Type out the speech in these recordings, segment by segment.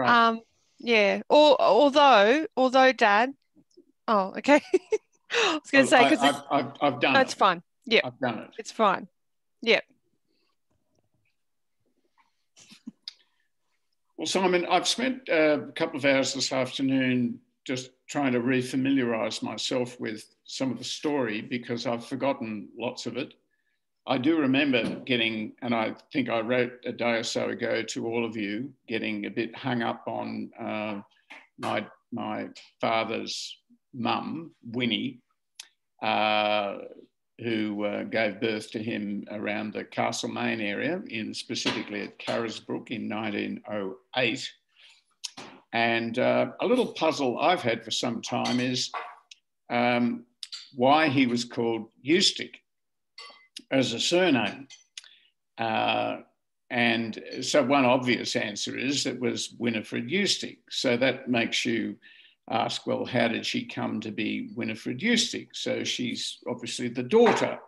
Right. Um, yeah. Or although, although, Dad. Oh, okay. I was going to say because I've, I've, I've done no, it. fine. Yeah, I've done it. it's fine. Yeah. Well, Simon, I've spent uh, a couple of hours this afternoon just trying to refamiliarize myself with some of the story because I've forgotten lots of it. I do remember getting, and I think I wrote a day or so ago to all of you, getting a bit hung up on uh, my my father's mum, Winnie, uh, who uh, gave birth to him around the Castlemaine area, in specifically at Carisbrook in 1908. And uh, a little puzzle I've had for some time is um, why he was called Ustick as a surname. Uh, and so one obvious answer is it was Winifred Ustick. So that makes you ask, well, how did she come to be Winifred Ustick? So she's obviously the daughter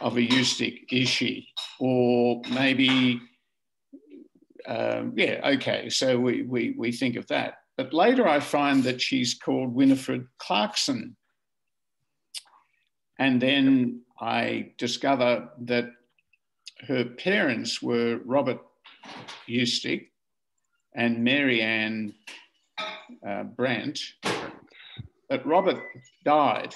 of a Ustick, is she? Or maybe, um, yeah, okay, so we, we, we think of that. But later I find that she's called Winifred Clarkson. And then I discover that her parents were Robert Ustick and Mary Ann uh, Brandt, but Robert died.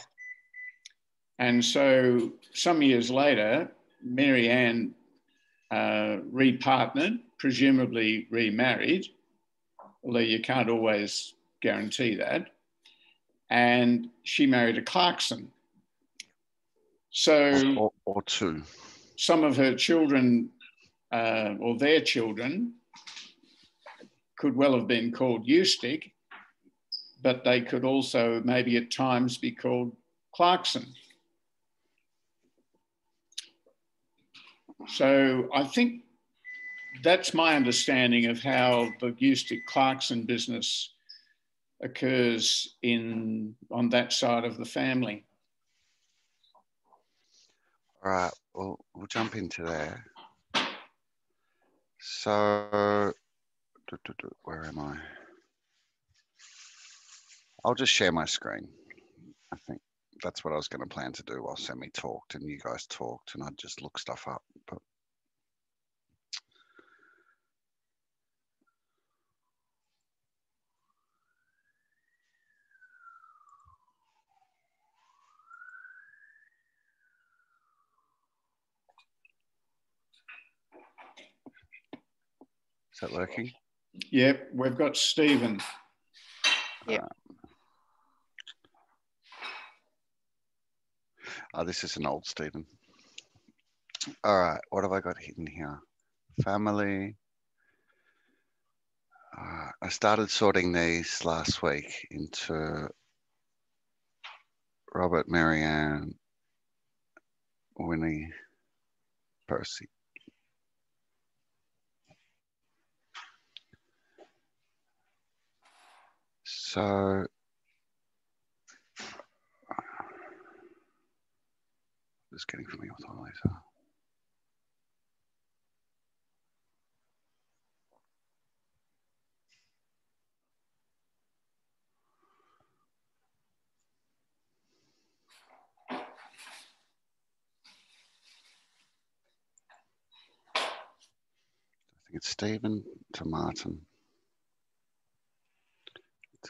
And so some years later, Mary Ann uh, repartnered, presumably remarried, although you can't always guarantee that. And she married a Clarkson. So or, or two. some of her children uh, or their children could well have been called Ustick, but they could also maybe at times be called Clarkson. So I think that's my understanding of how the Ustick Clarkson business occurs in on that side of the family. All right, well, we'll jump into there. So, where am I? I'll just share my screen. I think that's what I was going to plan to do while Sammy talked and you guys talked, and I'd just look stuff up. But is that working? Yep, we've got Stephen. Oh, this is an old Stephen. All right, what have I got hidden here? Family. Uh, I started sorting these last week into Robert, Marianne, Winnie, Percy. So just getting all these. uh, I think it's Stephen to Martin.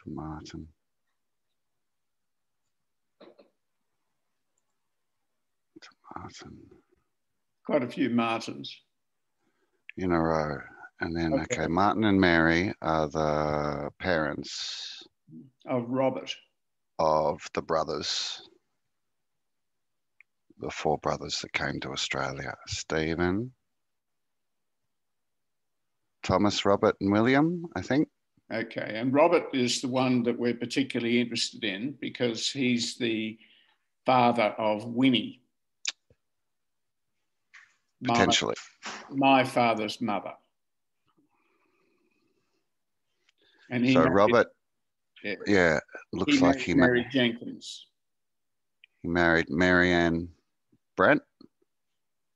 Martin. To Martin. Quite a few Martins. in a row. And then, Okay. okay, Martin and Mary are the parents Of Robert. of the brothers, the four brothers that came to Australia Stephen, Thomas, Robert, and William, I think. Okay, and Robert is the one that we're particularly interested in because he's the father of Winnie. My- Potentially. My, father's mother. And he So, married- Robert, yeah, yeah, looks he like he, married Jenkins. he married Marianne Brent.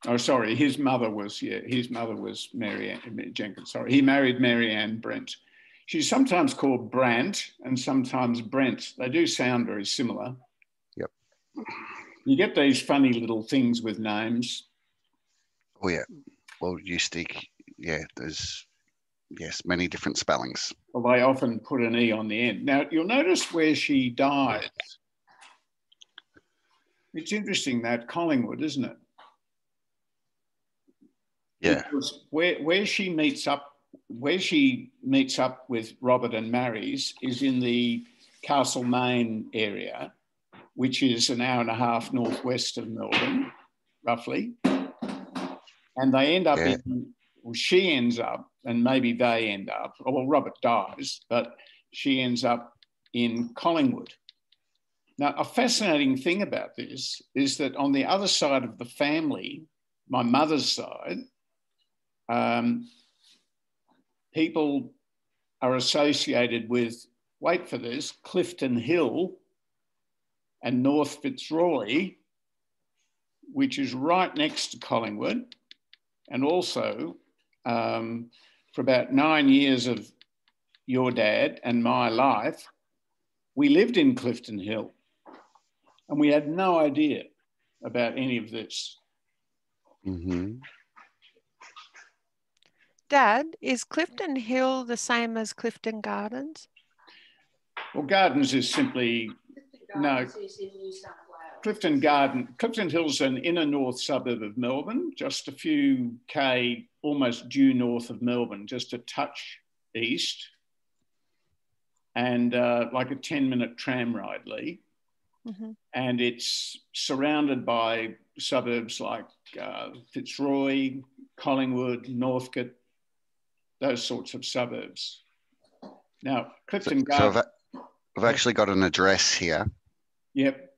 Oh, sorry, his mother was yeah, his mother was Mary Ann Jenkins. Sorry, he married Mary Ann Brent. She's sometimes called Brant and sometimes Brent. They do sound very similar. Yep. You get these funny little things with names. Oh yeah. Well, Ustick, yeah, there's yes, many different spellings. Well, they often put an E on the end. Now you'll notice where she died. It's interesting that Collingwood, isn't it? Yeah. Because where where she meets up where she meets up with Robert and marries is in the Castlemaine area, which is an hour and a half northwest of Melbourne, roughly. And they end up Yeah. in, well, she ends up, and maybe they end up, oh, well, Robert dies, but she ends up in Collingwood. Now, a fascinating thing about this is that on the other side of the family, my mother's side, um, people are associated with, wait for this, Clifton Hill and North Fitzroy, which is right next to Collingwood. And also, um, for about nine years of your dad and my life, we lived in Clifton Hill and we had no idea about any of this. hmm Dad, is Clifton Hill the same as Clifton Gardens? Well, Gardens is simply No. Clifton Garden. Clifton Hill's an inner north suburb of Melbourne, just a few K, almost due north of Melbourne, just a touch east, and uh, like a 10 minute tram ride, Lee. Mhm. And it's surrounded by suburbs like uh, Fitzroy, Collingwood, Northcote, those sorts of suburbs. Now, Clifton so I've, I've actually got an address here, yep,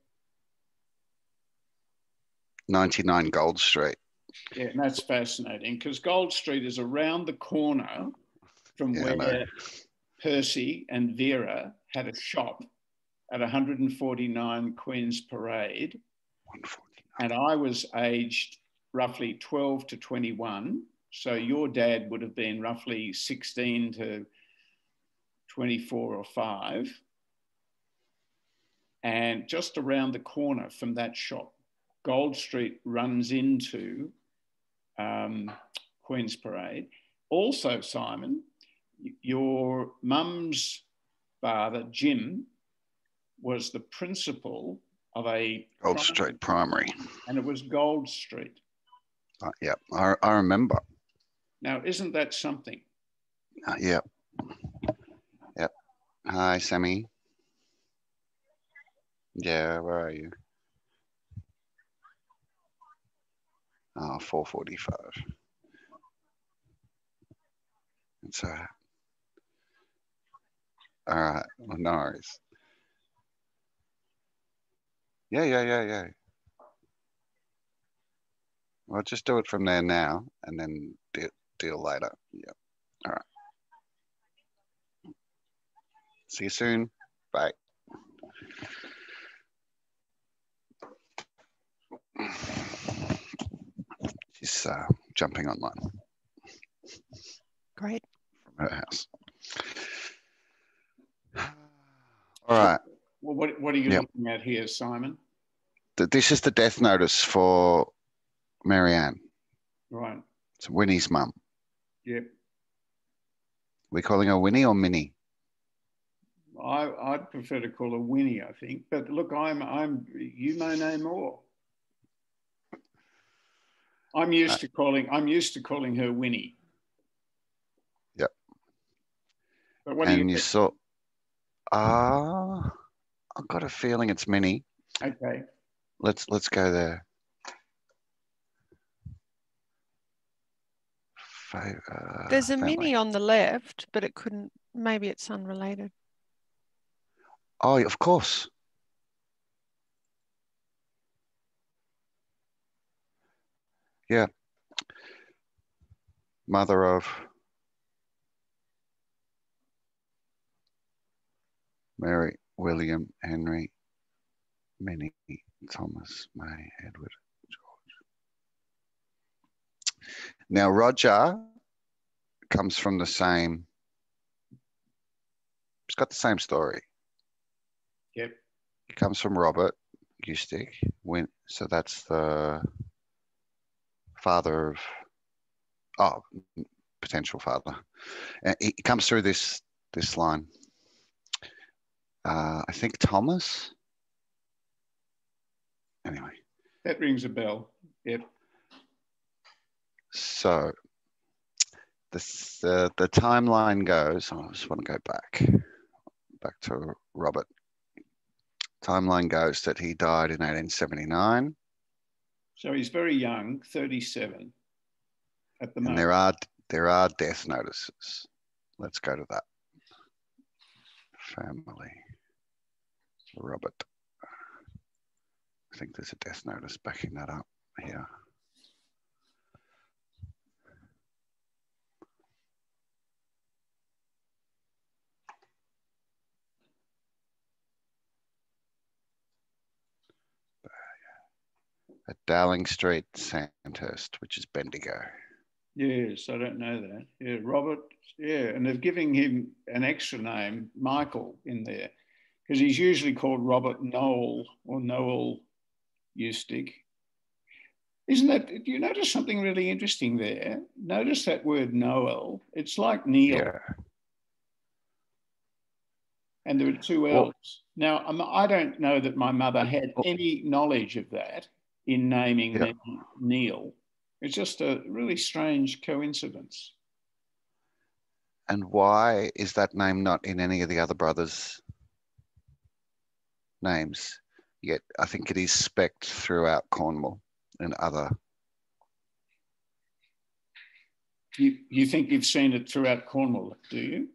99 Gold Street. Yeah, and that's fascinating because Gold Street is around the corner from Yeah, where Percy and Vera had a shop at 149 Queen's Parade. 149. And I was aged roughly 12 to 21. So your dad would have been roughly 16 to 24 or 5. And just around the corner from that shop, Gold Street runs into um, Queen's Parade. Also, Simon, your mum's father, Jim, was the principal of a Gold primary- Street Primary. and it was Gold Street. Uh, yeah, I, I remember. Now, isn't that something? Uh, yep. Yep. Hi, Sammy. Yeah, where are you? Oh, 445. It's all right. All right. Worries. Yeah, yeah, yeah, yeah. Well, just do it from there now and then deal, deal later. Yep. All right. See you soon. Bye. She's uh, jumping online Great. from her house. All right. Well, what, what are you Yep. looking at here, Simon? Th- This is the death notice for Marianne. Right. It's Winnie's mum. Yep. We're calling her Winnie or Minnie? I, I'd prefer to call her Winnie, I think. But look, I'm, I'm, you may know more. I'm used Uh, to calling, I'm used to calling her Winnie. Yep. But what do and you you think? saw. Ah, I've got a feeling it's Minnie. Okay. Let's let's go there. Uh, There's a mini on the left, but it couldn't. Maybe it's unrelated. Oh, of course. Yeah. Mother of Mary, William, Henry, Minnie, Thomas, May, Edward, George. Now Roger comes from the same. It's got the same story. Yep. He comes from Robert Ustick. When so that's the father of oh potential father. And he comes through this this line. Uh, I think Thomas. Anyway, That rings a bell. Yep. So this the uh, the timeline goes. oh, I just want to go back back to Robert. Timeline goes that he died in 1879, So he's very young, 37 at the and moment. there are there are death notices. Let's go to that. Family. Robert. I think there's a death notice backing that up here. At Dowling Street, Sandhurst, which is Bendigo. Yes, I don't know that. Yeah, Robert. Yeah, and they're giving him an extra name, Michael, in there, because he's usually called Robert Noel or Noel Ustick. Isn't that? Do you notice something really interesting there? Notice that word Noel. It's like Neil, Yeah. and there are two Well- L's. Now, um, I don't know that my mother had any knowledge of that in naming Yeah. me Neil. It's just a really strange coincidence. And why is that name not in any of the other brothers' names? Yet I think it is specked throughout Cornwall and other. You, you think you've seen it throughout Cornwall, do you?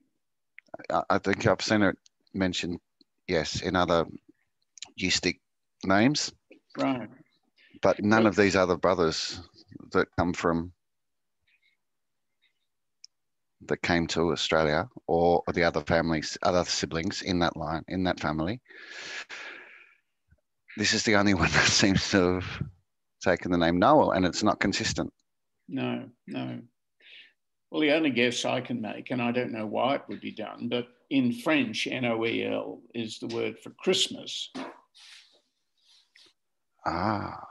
I, I think I've seen it mentioned, yes, in other Ustick names, Right. But none of these other brothers that come from that came to Australia or the other families, other siblings in that line, in that family. This is the only one that seems to have taken the name Noel, and it's not consistent. No, no. Well, the only guess I can make, and I don't know why it would be done, but in French, N O E L is the word for Christmas. Ah.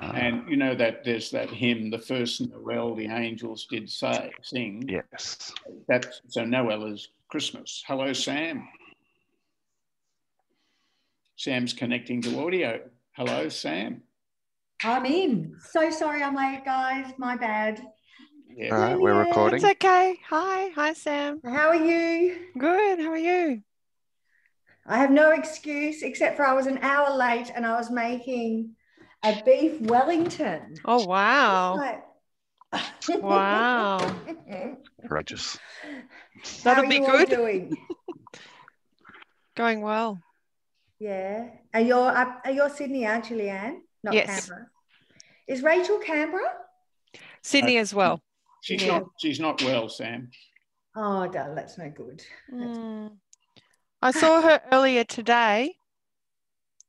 Ah, And you know that there's that hymn, the first Noel the angels did say, sing. yes. That's, so Noel is Christmas. Hello, Sam. Sam's connecting to audio. Hello, Sam. I'm in. So sorry I'm late, guys. My bad. Yeah. All right, we're Brilliant. recording. It's okay. Hi. Hi, Sam. How are you? Good. How are you? I have no excuse except for I was an hour late and I was making a beef Wellington. Oh, wow. Like- Wow. Courageous. How That'll are be you all good. doing? Going well. Yeah. Are you up? Are you Sydney, aren't you, Leanne? Not Yes. Canberra. Is Rachel Canberra? Sydney as well. She's Yeah. not she's not well, Sam. Oh, darling, that's no good. That's- Mm. I saw her earlier today.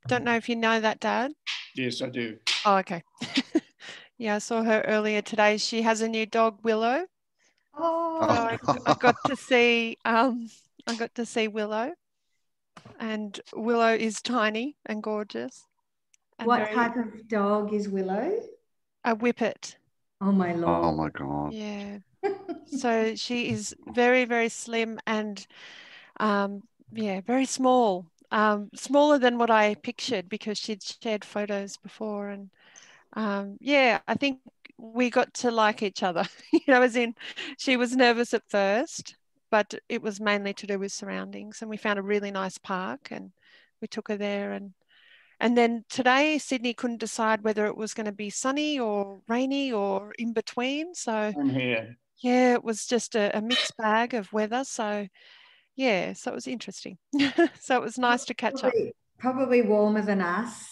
Don't know if you know that, Dad. Yes, I do. Oh, okay. yeah, I saw her earlier today. She has a new dog, Willow. Oh, So I, I got to see um I got to see Willow. And Willow is tiny and gorgeous. And what very- type of dog is Willow? a whippet. Oh my lord. Oh my God. Yeah. So she is very, very slim and um yeah, very small. Um smaller than what I pictured because she'd shared photos before and um yeah, I think we got to like each other. you know, as in she was nervous at first, but it was mainly to do with surroundings and we found a really nice park and we took her there and and then today Sydney couldn't decide whether it was going to be sunny or rainy or in between. So yeah, it was just a, a mixed bag of weather. So, yeah, so it was interesting. so it was nice to catch up. probably, probably warmer than us.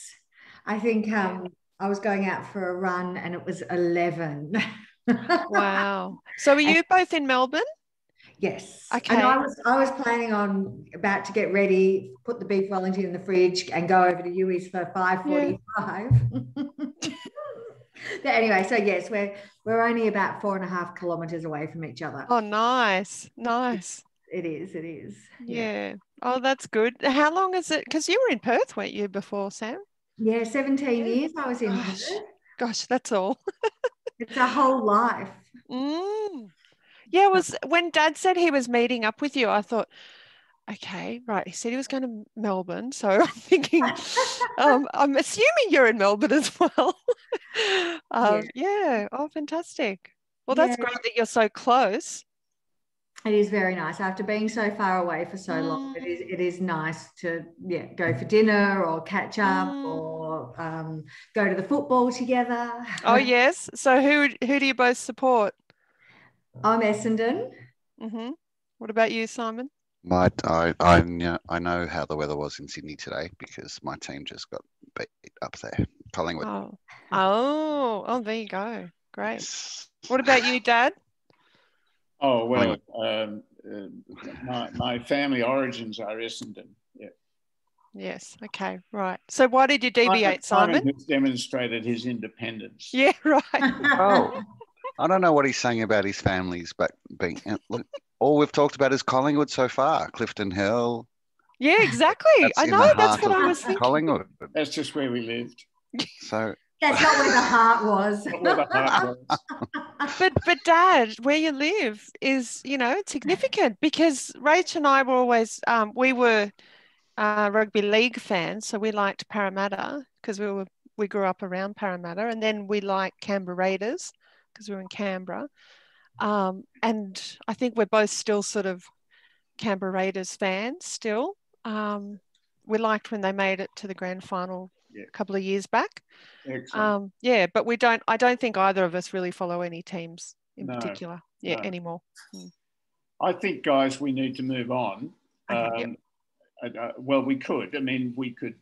I think um, I was going out for a run and it was 11. Wow. So, were you both in Melbourne? Yes. Okay. And I was I was planning on about to get ready, put the beef Wellington in the fridge and go over to Uey's for 5:45. But anyway, so yes, we're we're only about four and a half kilometers away from each other. Oh, nice, nice. It is, it is. Yeah. Oh, that's good. How long is it? Because you were in Perth, weren't you, before Sam? Yeah, 17 years I was in Gosh. Perth. Gosh, that's all. It's a whole life. Mm. Yeah, it was when Dad said he was meeting up with you. I thought, okay, right. He said he was going to Melbourne, so I'm thinking, um, I'm assuming you're in Melbourne as well. um, yeah. Oh, fantastic. Well, that's Yeah. great that you're so close. It is very nice. After being so far away for so long, it is it is nice to yeah go for dinner or catch up Mm. or um, go to the football together. Oh, yes. So who who do you both support? I'm Essendon. hmm What about you, Simon? My, I, I, kn- I know how the weather was in Sydney today because my team just got beat up there. Collingwood. Oh, oh, oh, there you go. Great. What about you, Dad? Oh, well, um, uh, my, my family origins are Essendon. Yeah. Yes. Okay. Right. So why did you deviate, Simon Simon? has demonstrated his independence. Yeah. Right. Oh. I don't know what he's saying about his families, but being look, all we've talked about is Collingwood so far. Clifton Hill. Yeah. Exactly. I know. That's what I was thinking. Collingwood. That's just where we lived. So That's not where the heart was. The heart was. But but Dad, where you live is you know significant because Rach and I were always um, we were uh, rugby league fans, so we liked Parramatta because we were we grew up around Parramatta, and then we liked Canberra Raiders because we were in Canberra, um, and I think we're both still sort of Canberra Raiders fans still. Um, we liked when they made it to the grand final Yeah. a couple of years back. Um, yeah, but we don't. I don't think either of us really follow any teams in No, particular. Yeah, no. anymore. I think, guys, we need to move on. Okay, Um, uh, uh, well, we could. I mean, we could.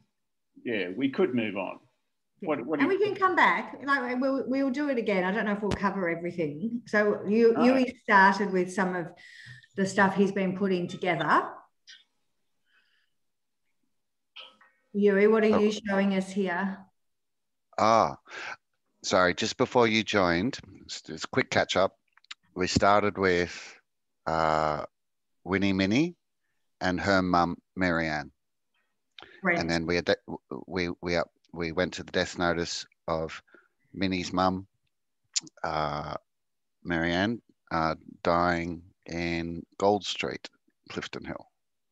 Yeah, we could move on. What- what and we can come back. Like we'll we'll do it again. I don't know if we'll cover everything. So you No. you started with some of the stuff he's been putting together. Yuri, what are you showing us here? Ah, sorry, just before you joined, just just a quick catch up. We started with uh, Winnie Minnie and her mum, Marianne. Brent. And then we, had, we, we, up, we went to the death notice of Minnie's mum, uh, Marianne, uh, dying in Gold Street, Clifton Hill.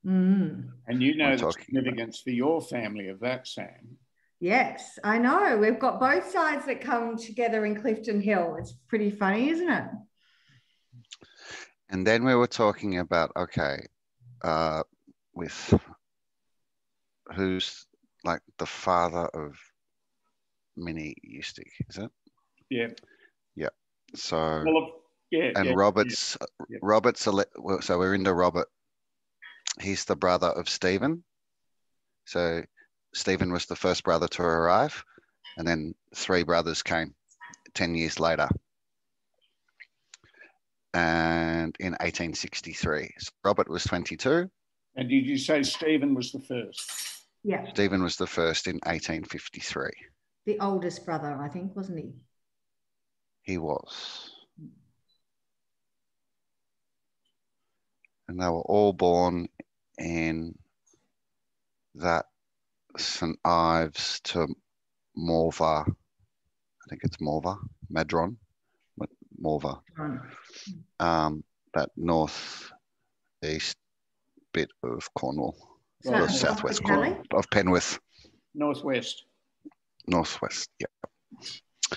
Mm. And you know We're the talking about- significance for your family of that, Sam. Yes, I know. We've got both sides that come together in Clifton Hill. It's pretty funny, isn't it? And then we were talking about okay, uh, with who's like the father of Minnie Eustick, is it? Yeah. Yeah. So Well, yeah. and yeah, Robert's yeah. Robert's so we're into Robert. He's the brother of Stephen. So Stephen was the first brother to arrive, and then three brothers came ten years later. And in 1863, so Robert was 22. And did you say Stephen was the first? Yeah, Stephen was the first in 1853. the oldest brother, I think, wasn't he? He was. And they were all born in that St. Ives to Morva. I think it's Morva, Madron, Ma- Morva, um, that north east bit of Cornwall, So Well, the southwest hospitality? corner of Penwith, Northwest. northwest, yeah,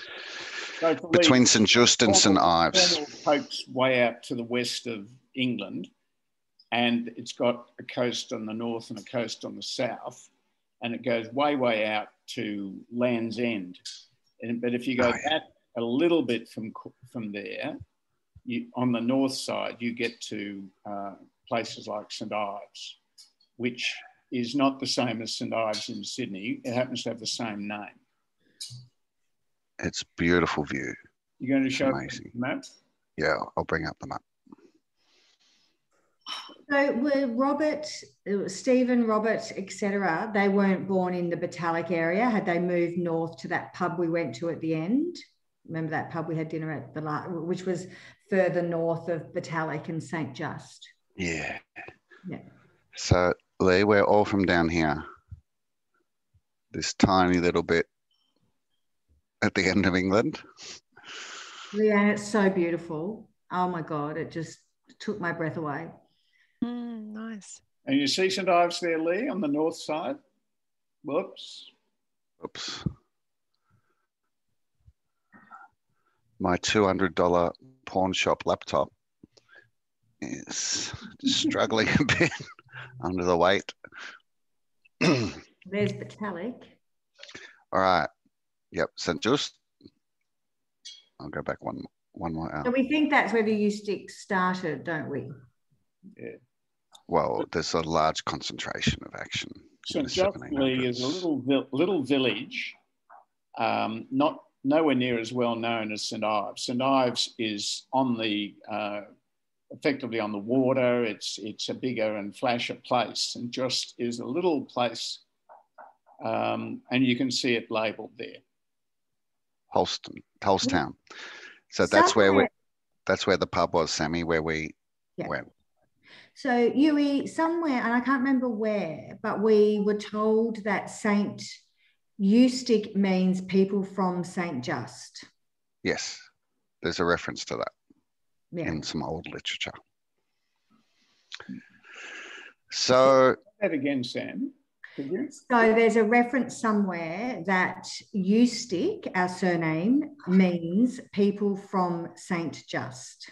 So between St. Just and St. Ives. Cornwall pokes way out to the west of England, and it's got a coast on the north and a coast on the south, and it goes way, way out to Land's End. And, but if you go Oh, back a little bit from from there, you, on the north side, you get to uh, places like St Ives, which is not the same as St Ives in Sydney. It happens to have the same name. It's beautiful view. You're going to show Amazing. the map? Yeah, I'll bring up the map. So were Robert, uh, Stephen, Robert, etc. They weren't born in the Botallack area. Had they moved north to that pub we went to at the end? Remember that pub we had dinner at the la- which was further north of Botallack and St. Just. Yeah. Yeah. So Lee, we're all from down here. This tiny little bit at the end of England. Leanne, it's so beautiful. Oh my God, it just took my breath away. Mm, nice. And you see St Ives there, Lee, on the north side. Whoops. Oops. My $200 pawn shop laptop is struggling a bit under the weight. There's Botallack. All right. Yep. St. Just. I'll go back one one more out. So we think that's where the Ustick started, don't we? Well, there's a large concentration of action. in St the is a little vi- little village, um, not nowhere near as well known as St Ives. St Ives is on the uh, effectively on the water. It's it's a bigger and flasher place, and just is a little place, um, and you can see it labelled there. Holston, Holstown. So that's where we that's where the pub was, Sammy, where we Yeah. went. So Uey, somewhere, and I can't remember where, but we were told that Saint Ustick means people from Saint Just. Yes. There's a reference to that Yeah. in some old literature. So That again, Sam. So there's a reference somewhere that Ustick, our surname, means people from Saint Just.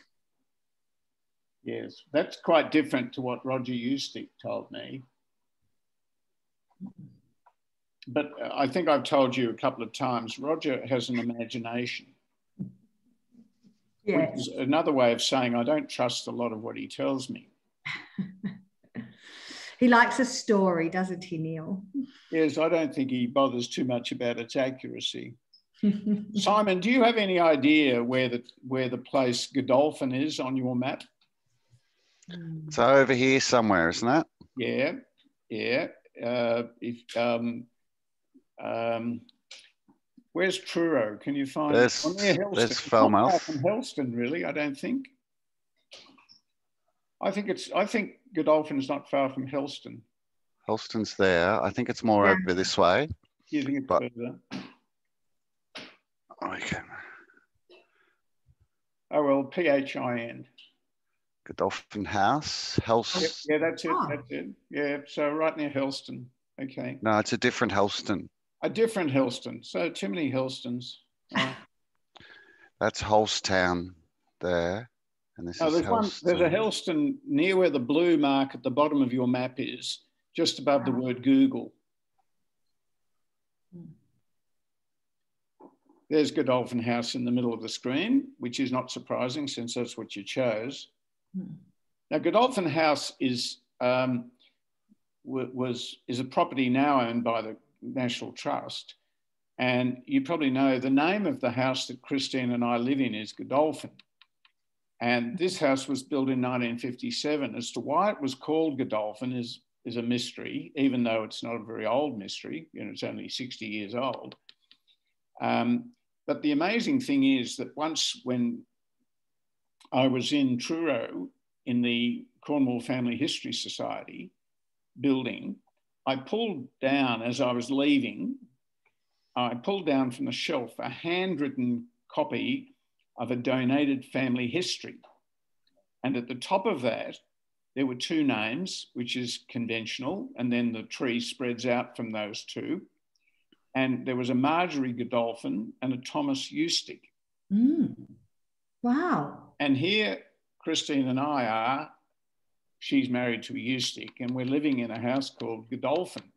Yes, that's quite different to what Roger Ustick told me. But I think I've told you a couple of times, Roger has an imagination. Yes. Which is another way of saying I don't trust a lot of what he tells me. He likes a story, doesn't he, Neil? Yes, I don't think he bothers too much about its accuracy. Simon, do you have any idea where the where the place Godolphin is on your map? It's over here somewhere, isn't it? Yeah, yeah. Uh, if um, um, where's Truro? Can you find? There's- near Helston. there's It's not far Falmouth. from Helston, really. I don't think. I think it's. I think Godolphin is not far from Helston. Helston's there. I think it's more Yeah. over this way. Do you think it's But- further? Okay. Oh well, P H I N. Godolphin House. Helston. Yep, yeah, that's it. Oh. That's it. Yeah, so right near Helston. Okay, No, it's a different Helston. a different Helston. So too many Helstons. Uh, That's Holstown there. And this Oh, is there's, one, there's a Helston. Helston near where the blue mark at the bottom of your map is, just above the word Google. There's Godolphin House in the middle of the screen, which is not surprising since that's what you chose. Hmm. Now, Godolphin House is um, wa- was is a property now owned by the National Trust, and you probably know the name of the house that Christine and I live in is Godolphin. And this house was built in 1957. As to why it was called Godolphin is, is a mystery, even though it's not a very old mystery. You know, it's only 60 years old. Um, but the amazing thing is that once when I was in Truro in the Cornwall Family History Society building, I pulled down as I was leaving, I pulled down from the shelf a handwritten copy of a donated family history. And at the top of that, there were two names, which is conventional, and then the tree spreads out from those two. And there was a Marjorie Godolphin and a Thomas Ustick. Mm. Wow. And here, Christine and I are, she's married to a Ustick, and we're living in a house called Godolphin.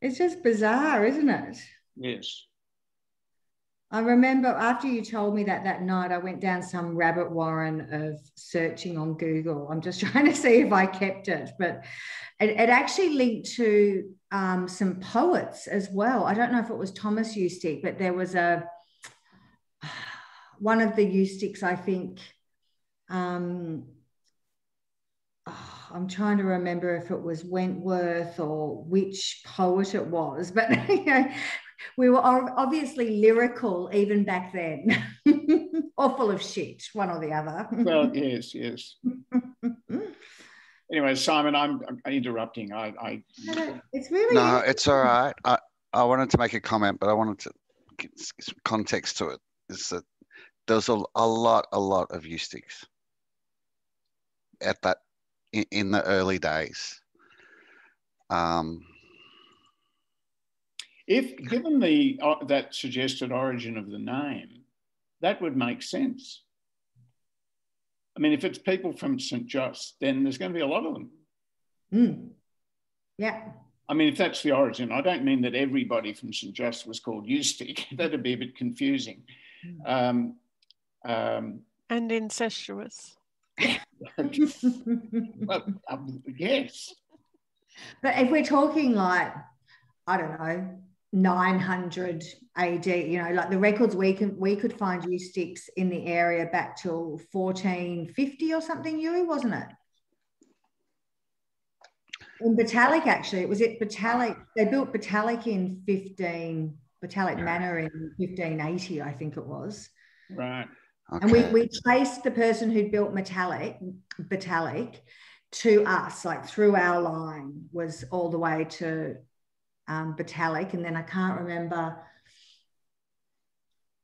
It's just bizarre, isn't it? Yes. I remember after you told me that that night, I went down some rabbit warren of searching on Google. I'm just trying to see if I kept it, but it, it actually linked to um, some poets as well. I don't know if it was Thomas Ustick, but there was a one of the Usticks, I think. Um, oh, I'm trying to remember if it was Wentworth or which poet it was, but you know, we were obviously lyrical even back then, or full of shit, one or the other. well, yes, yes. anyway, Simon, I'm, I'm interrupting. I, I, it's really no, it's all right. I, I wanted to make a comment, but I wanted to get some context to it. Is that there's a, a lot, a lot of Usticks at that in, in the early days. Um, if given the uh, that suggested origin of the name, that would make sense. I mean, if it's people from St. Just, then there's going to be a lot of them. Mm. Yeah. I mean, if that's the origin, I don't mean that everybody from St. Just was called Ustick. That'd be a bit confusing. Hmm. Um, um, and incestuous. well, um, yes. But if we're talking like, I don't know, 900 AD, you know, like the records we can we could find Usticks in the area back till 1450 or something, Uey, wasn't it? In Botallack, actually, it was at Botallack. They built Botallack in 15, Botallack Manor in 1580, I think it was. Right. Okay. And we, we traced the person who built Metallic, Botallack to us, like through our line, was all the way to um, Botallack. And then I can't remember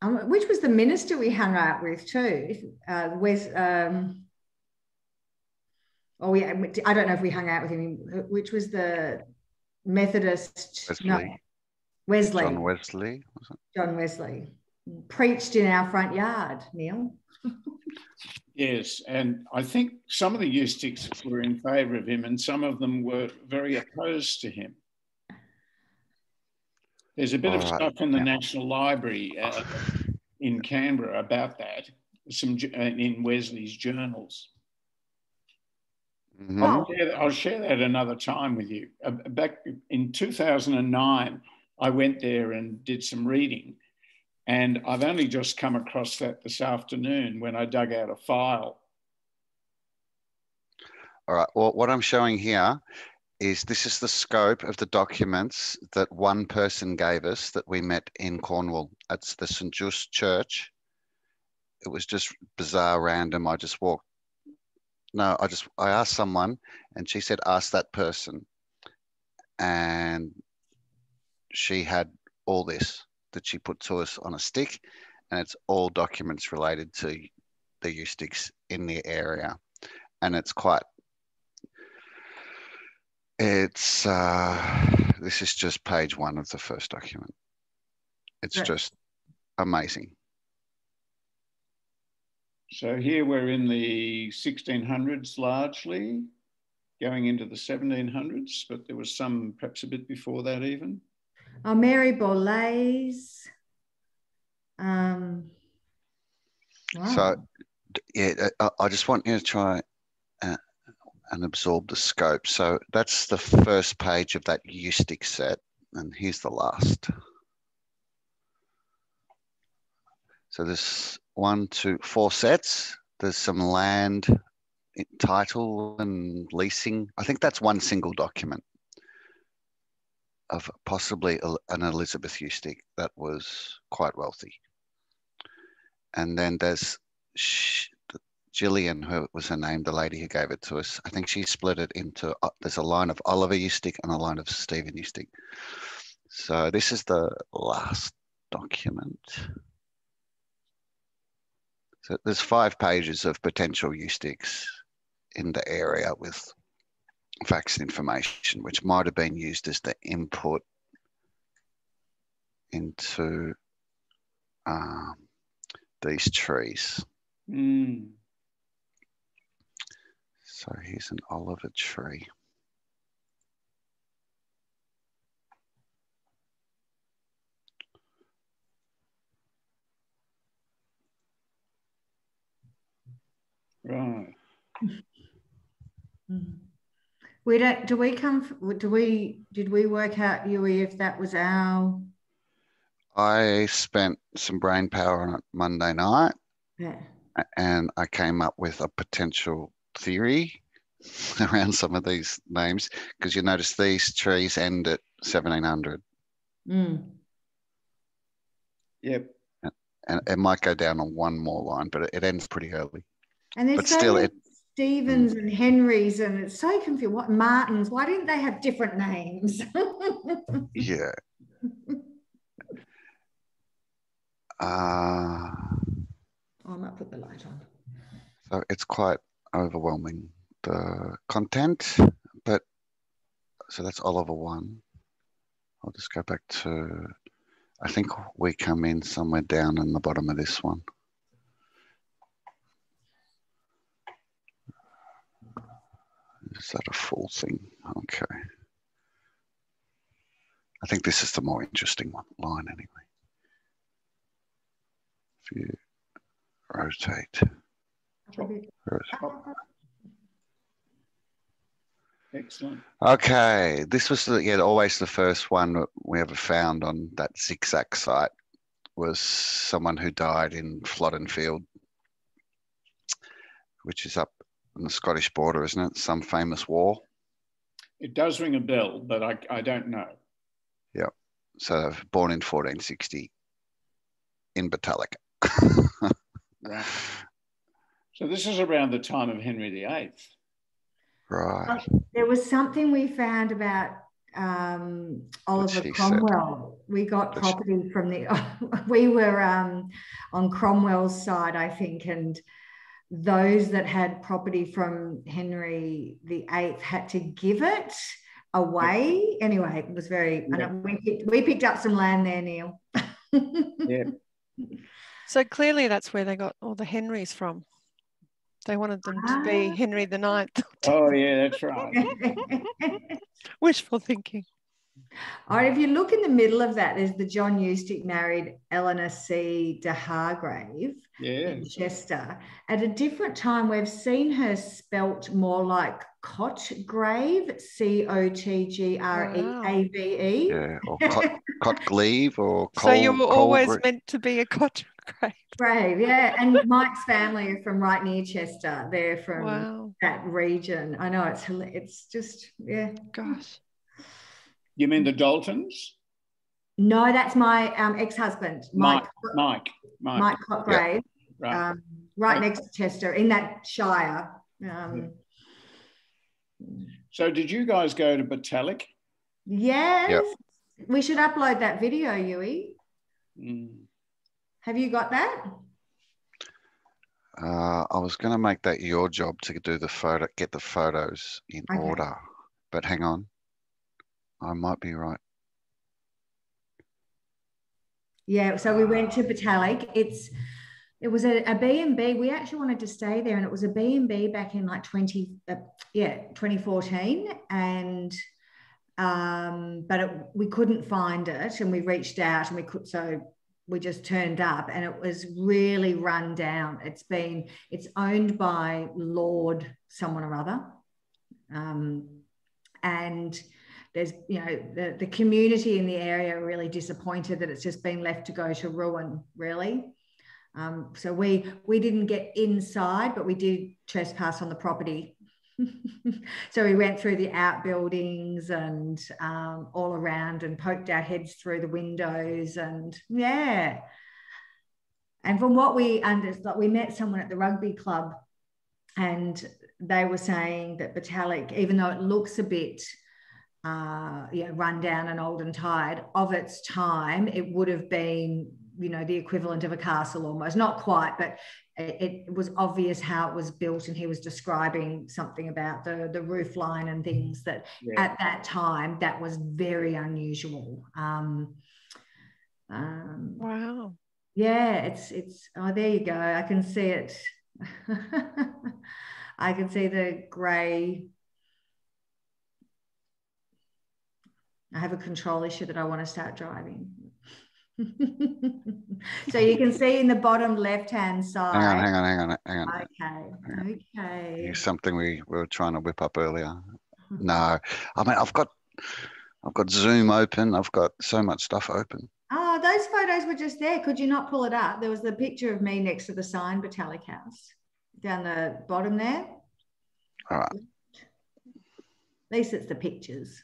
um, which was the minister we hung out with too. Uh, Wes, um, oh, we, I don't know if we hung out with him, which was the Methodist. Wesley. No, Wesley. John Wesley. John Wesley preached in our front yard, Neil. yes, and I think some of the Usticks were in favour of him, and some of them were very opposed to him. There's a bit All of right. stuff in the yeah. National Library uh, in Canberra about that, some uh, in Wesley's journals. Mm-hmm. I'll, share, I'll, share, that another time with you. Uh, back in 2009, I went there and did some reading, and I've only just come across that this afternoon when I dug out a file. All right. Well, what I'm showing here is this is the scope of the documents that one person gave us that we met in Cornwall. It's the St. Just Church. It was just bizarre, random. I just walked. No, I just I asked someone, and she said, "Ask that person," and she had all this that she put to us on a stick, and it's all documents related to the Usticks in the area, and it's quite it's uh, this is just page one of the first document. It's right. just amazing. So here we're in the 1600s largely, going into the 1700s, but there was some perhaps a bit before that even. Oh, Mary Borlase. Um, wow. So, yeah, I, I just want you to try and absorb the scope. So that's the first page of that Ustick set. And here's the last. So there's one, two, four sets. There's some land title and leasing. I think that's one single document of possibly an Elizabeth Ustick that was quite wealthy. And then there's Gillian, who was her name, the lady who gave it to us, I think she split it into, uh, there's a line of Oliver Ustick and a line of Stephen Ustick. So this is the last document. So there's five pages of potential Usticks in the area with facts and information, which might have been used as the input into um, these trees. Mm. So here's an Oliver tree. Right. We don't. Do we come? Do we? Did we work out, Uey, if that was our? I spent some brain power on it Monday night. Yeah. And I came up with a potential theory around some of these names because you notice these trees end at 1700. Mm. Yep. And it might go down on one more line, but it, it ends pretty early. And there's But so still, many it- Stevens and Henrys, and it's so confusing. What Martins? Why didn't they have different names? Yeah. Uh, Oh, I might put the light on. so it's quite overwhelming, the content, but so that's Oliver one. I'll just go back to, I think we come in somewhere down in the bottom of this one. Is that a full thing? Okay. I think this is the more interesting one, line anyway. If you rotate. Excellent. Okay, this was the, yeah always the first one we ever found on that zigzag site was someone who died in Flodden Field, which is up on the Scottish border, isn't it? Some famous war. It does ring a bell, but I, I don't know. Yeah. So born in 1460 in Botallack. Right. So this is around the time of Henry VIII. right. There was something we found about um, Oliver she said. Cromwell. We got What property from the. we were um, on Cromwell's side, I think, and those that had property from Henry VIII had to give it away. Anyway, it was very. I Yeah. know we picked, we picked up some land there, Neil. Yeah. So clearly that's where they got all the Henrys from. They wanted them to be Ah. Henry the Ninth. Oh, yeah, that's right. Wishful thinking. All right, if you look in the middle of that, there's the John Ustick married Eleanor C. de Hargrave Yeah. in Chester. At a different time, we've seen her spelt more like Cotgrave, C O T G R E A V E. Yeah, or cot, cot glebe or so you coal- were always gre- meant to be a cotton grave. Grave, yeah. And Mike's family are from right near Chester. They're from Wow, that region. I know it's it's just yeah. gosh. You mean the Daltons? No, that's my um, ex-husband, Mike. Mike. Mike. Mike Cotgrave. Right. um, right next to Chester in that shire. Um, so did you guys go to Botallack? yes, we should upload that video, Uey. Mm. Have you got that? Uh, I was going to make that your job to do the photo, get the photos in Okay. order. But hang on, I might be right. Yeah, so we went to Botallack. It's it was a, a B&B. We actually wanted to stay there and it was a B&B back in like 20 uh, yeah, 2014 and um but it, we couldn't find it and we reached out and we could so we just turned up and it was really run down. It's been it's owned by Lord someone or other. Um and there's you know the, the community in the area are really disappointed that it's just been left to go to ruin really. Um, so we we didn't get inside but we did trespass on the property. So we went through the outbuildings and um, all around and poked our heads through the windows and yeah. And from what we understood we met someone at the rugby club and they were saying that Botallack, even though it looks a bit uh, yeah, run down and old and tired of its time, it would have been, you know, the equivalent of a castle almost. Not quite, but it, it was obvious how it was built. And he was describing something about the, the roof line and things that Yeah. at that time that was very unusual. Um, um, Wow. yeah, it's it's oh there you go. I can see it. I can see the grey. I have a control issue that I want to start driving. so you can see in the bottom left hand side. Hang on, hang on, hang on, hang on. Okay. Okay. Here's something we were trying to whip up earlier. Mm-hmm. No, I mean I've got, I've got Zoom open. I've got so much stuff open. Oh, those photos were just there. Could you not pull it up? There was the picture of me next to the sign Botallack House down the bottom there. All right. At least it's the pictures.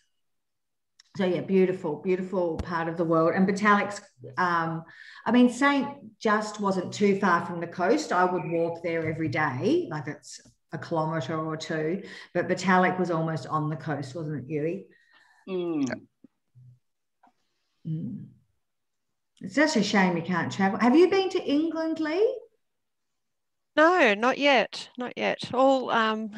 So yeah, beautiful, beautiful part of the world. And Botallack's, um, I mean, Saint just wasn't too far from the coast. I would walk there every day, like it's a kilometre or two. But Botallack was almost on the coast, wasn't it, Uey? Mm. Mm. It's such a shame you can't travel. Have you been to England, Lee? No, not yet. Not yet. All um,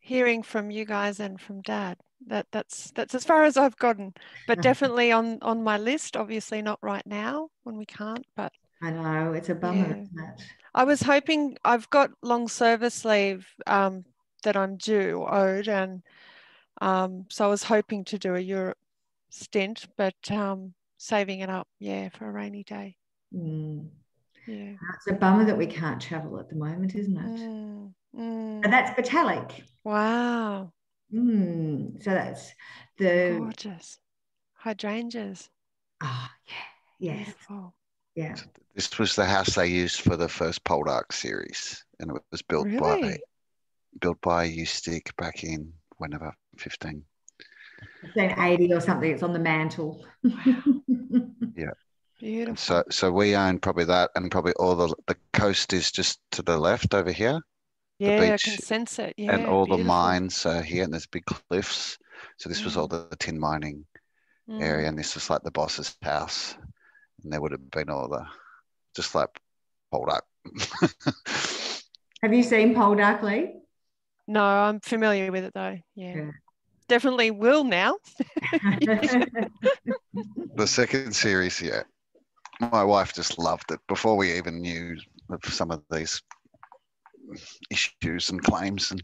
hearing from you guys and from Dad. That that's that's as far as I've gotten. But definitely on on my list. Obviously not right now when we can't. But I know it's a bummer. Yeah. I was hoping I've got long service leave um, that I'm due owed, and um, so I was hoping to do a Europe stint, but um, saving it up, yeah, for a rainy day. Mm. Yeah. It's a bummer that we can't travel at the moment, isn't it? Mm, mm. And that's Botallack. Wow, Mm. So that's the gorgeous hydrangeas. ah yeah yes Beautiful. yeah This was the house they used for the first Poldark series, and it was built by Really? built by Ustick back in whenever fifteen. it's an 80 or something it's on the mantle Beautiful. So so we own probably that, and probably all the the coast is just to the left over here, yeah, I beach can sense it. Yeah, and all the mines are here, and there's big cliffs. So this was all Mm. the tin mining Mm. area, and this was like the boss's house, and there would have been all the just like Poldark. have you seen Poldark Lee No, I'm familiar with it though. Yeah. Yeah. Definitely will now. the second series, yeah. My wife just loved it before we even knew of some of these issues and claims. And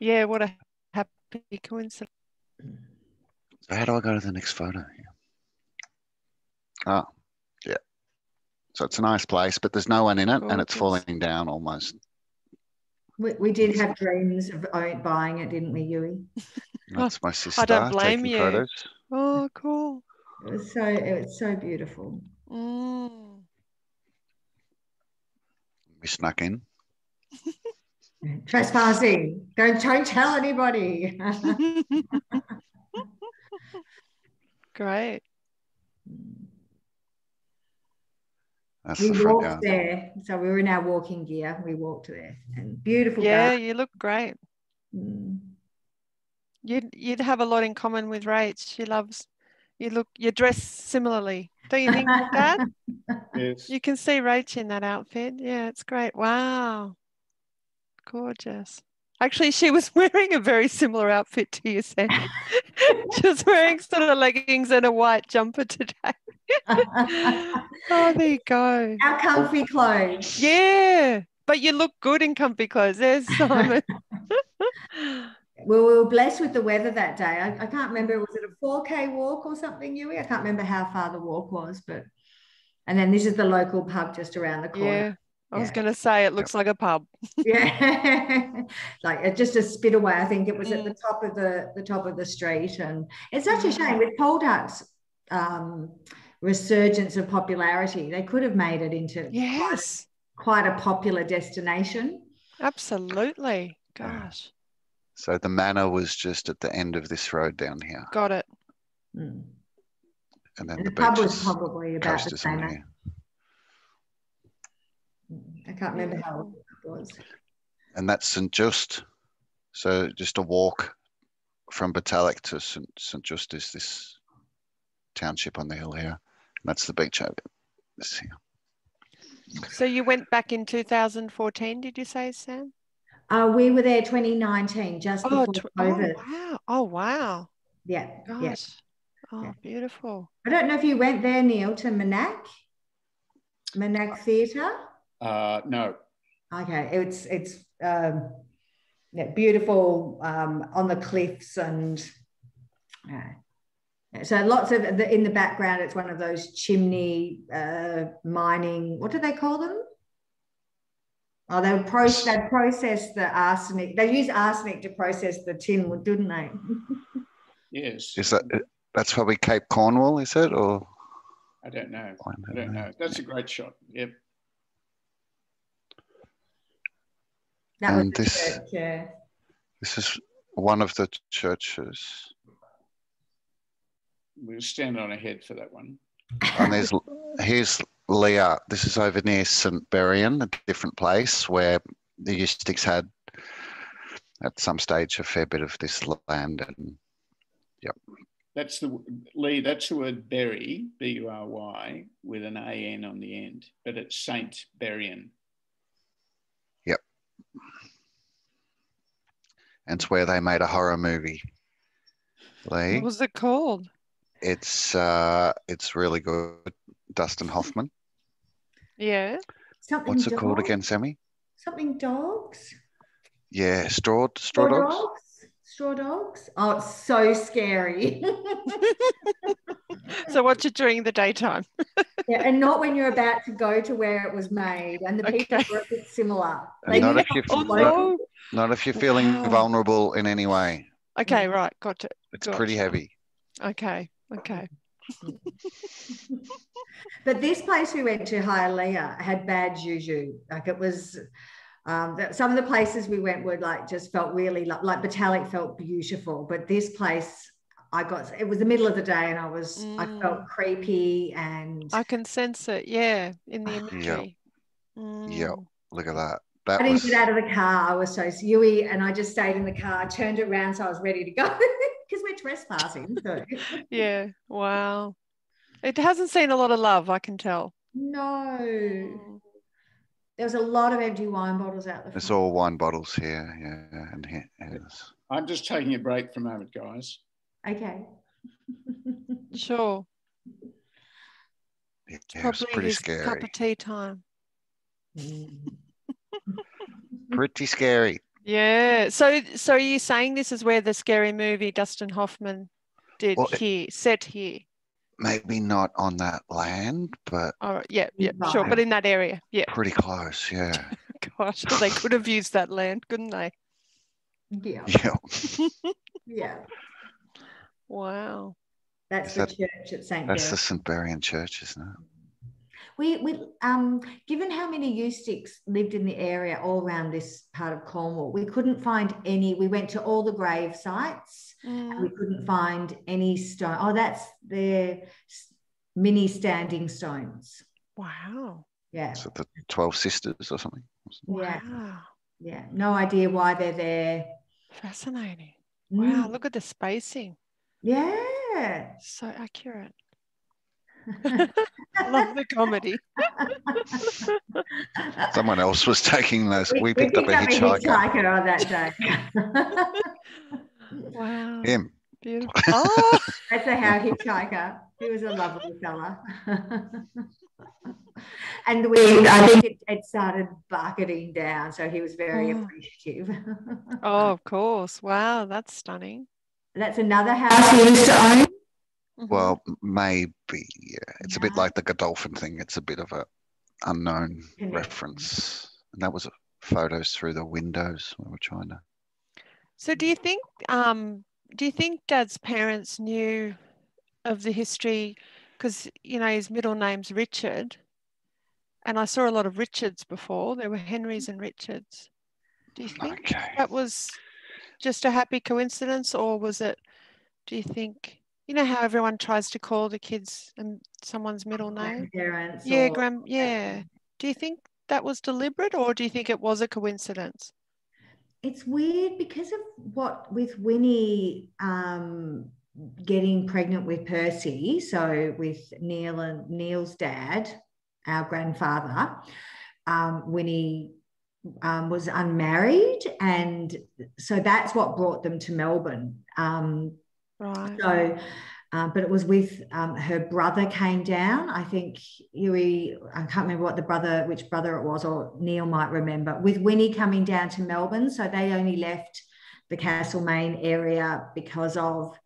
Yeah, what a happy coincidence. so how do I go to the next photo? Oh, yeah. So it's a nice place, but there's no one in it, and it's Gorgeous. falling down almost. we, we did have dreams of buying it didn't we Uey That's my sister I don't blame you. photos. Oh, cool. It was so it was so beautiful Mm. We snuck in. trespassing don't don't tell anybody Great. That's we the walked yard. there so we were in our walking gear we walked there and beautiful Yeah, garden. you look great. Mm. You'd you'd have a lot in common with Rach. She loves you look you dress similarly. Don't you think, Dad? Yes. You can see Rach in that outfit. Yeah, it's great. Wow. Gorgeous. Actually, she was wearing a very similar outfit to you, Sam. she was wearing sort of leggings and a white jumper today. oh, there you go. our comfy clothes Yeah. But you look good in comfy clothes. There's Simon. Well, we were blessed with the weather that day. I, I can't remember, was it a 4K walk or something, Uey? I can't remember how far the walk was, but and then this is the local pub just around the corner. yeah. I was Yeah. going to say it looks like a pub. Yeah. like just a spit away. I think it was at the Mm. top of the the top of the street. And it's such a shame with Poldark's um resurgence of popularity, they could have made it into quite, Yes. quite a popular destination. Absolutely. Gosh. So the manor was just at the end of this road down here, Got it. Mm. and then And the, the pub was probably about the same. I can't remember how old it was. and that's St Just. So just a walk from Botallack to St St Just is this township on the hill here. And that's the beach over this here. So you went back in 2014, did you say, Sam? Uh, we were there 2019, just Oh, before tw- oh wow. Oh, wow. Yeah, yeah. Oh, Yeah. beautiful. I don't know if you went there, Neil, to Minack, Minack Theatre. Uh, no. Okay, it's it's um, yeah, beautiful um, on the cliffs and uh, so lots of the, in the background. It's one of those chimney uh, mining. What do they call them? Oh, they would process. They process the arsenic. They use arsenic to process the tin, didn't they? Yes. Is that that's probably Cape Cornwall, is it? Or I don't know. I I don't don't know. know. That's a great shot. Yep. That And the this- church, yeah. This is one of the churches. we were standing on our head for that one. And there's here's Leah. This is over near St. Buryan, a different place where the Usticks had at some stage a fair bit of this land and That's the Lee. That's the word Berry, B U R Y, with an A N on the end, but it's Saint Buryan. Yep. And it's where they made a horror movie. Lee, What was it called? it's uh it's really good. Dustin Hoffman. Yeah. Something What's it called dog? again, Sammy? Something dogs? Yeah, straw straw, Straw dogs. dogs? Straw dogs? Oh, it's so scary. So what you doing in the daytime? yeah, and not when you're about to go to where it was made. And the people Okay. were a bit similar. Not if you're Oh how no. not if you're feeling Wow. vulnerable in any way. Okay, mm. right. Gotcha. It's pretty heavy. Okay. Okay. But this place we went to, Hialeah, had bad juju. Like it was, um, that some of the places we went were like just felt really like, like Botallack felt beautiful, but this place. I got it was the middle of the day and I was I Mm. felt creepy and I can sense it. Yeah, in the Yeah. imagery. Yeah. Mm. Look at that. That I didn't was get out of the car. I was so Uey and I just stayed in the car, turned it around so I was ready to go because we're trespassing. So. Yeah. Wow. It hasn't seen a lot of love, I can tell. No, Mm. there was a lot of empty wine bottles out there. it's all wine bottles here. Yeah, and here it is. I'm just taking a break for a moment, guys. Okay. Sure. Yeah, it's Probably pretty scary. cup of tea time. Pretty scary. Yeah. So so are you saying this is where the scary movie Dustin Hoffman did Well, it- here, set here? Maybe not on that land, but All right. Yeah, yeah, sure. But in that area. Yeah. pretty close. Yeah. Gosh, they could have used that land, couldn't they? Yeah. Yeah. Yeah. Wow. That's Is the that- church at St. That's the St. Buryan Church, isn't it? We, we, um, given how many Usticks lived in the area all around this part of Cornwall, we couldn't find any. We went to all the grave sites and we Mm. couldn't find any stone. Oh, that's their mini standing stones. Wow. Yeah. Is it the 12 Sisters or something? Yeah. Wow. Yeah. No idea why they're there. Fascinating. Wow. Mm. Look at the spacing. Yeah. So accurate. Love the comedy. Someone else was taking those. We, we picked up a hitchhiker. hitchhiker on that day. Wow. Him. Beautiful. Oh, That's a how hitchhiker. He was a lovely fella. and we, I think it, it started bucketing down, so he was very Oh. appreciative. oh, of course. Wow. That's stunning. That's another house he used to own. Mhm. Well, maybe. Yeah. It's a bit like the Godolphin thing. It's a bit of a unknown Connection. reference. And that was photos through the windows we were trying to. So do you think um do you think Dad's parents knew of the history because you know his middle name's Richard and I saw a lot of Richards before. There were Henrys and Richards. Do you think Okay. that was just a happy coincidence or was it do you think you know how everyone tries to call the kids um, someone's middle name? Grandparents. Yeah, grand yeah. Do you think that was deliberate or do you think it was a coincidence? It's weird because of what with Winnie um, getting pregnant with Percy. So with Neil and Neil's dad, our grandfather, um, Winnie um, was unmarried, and so that's what brought them to Melbourne. Um, Right. so, um, but it was with um, her brother came down. I think Uey, I can't remember what the brother, which brother it was, or Neil might remember, with Winnie coming down to Melbourne. So they only left the Castlemaine area because of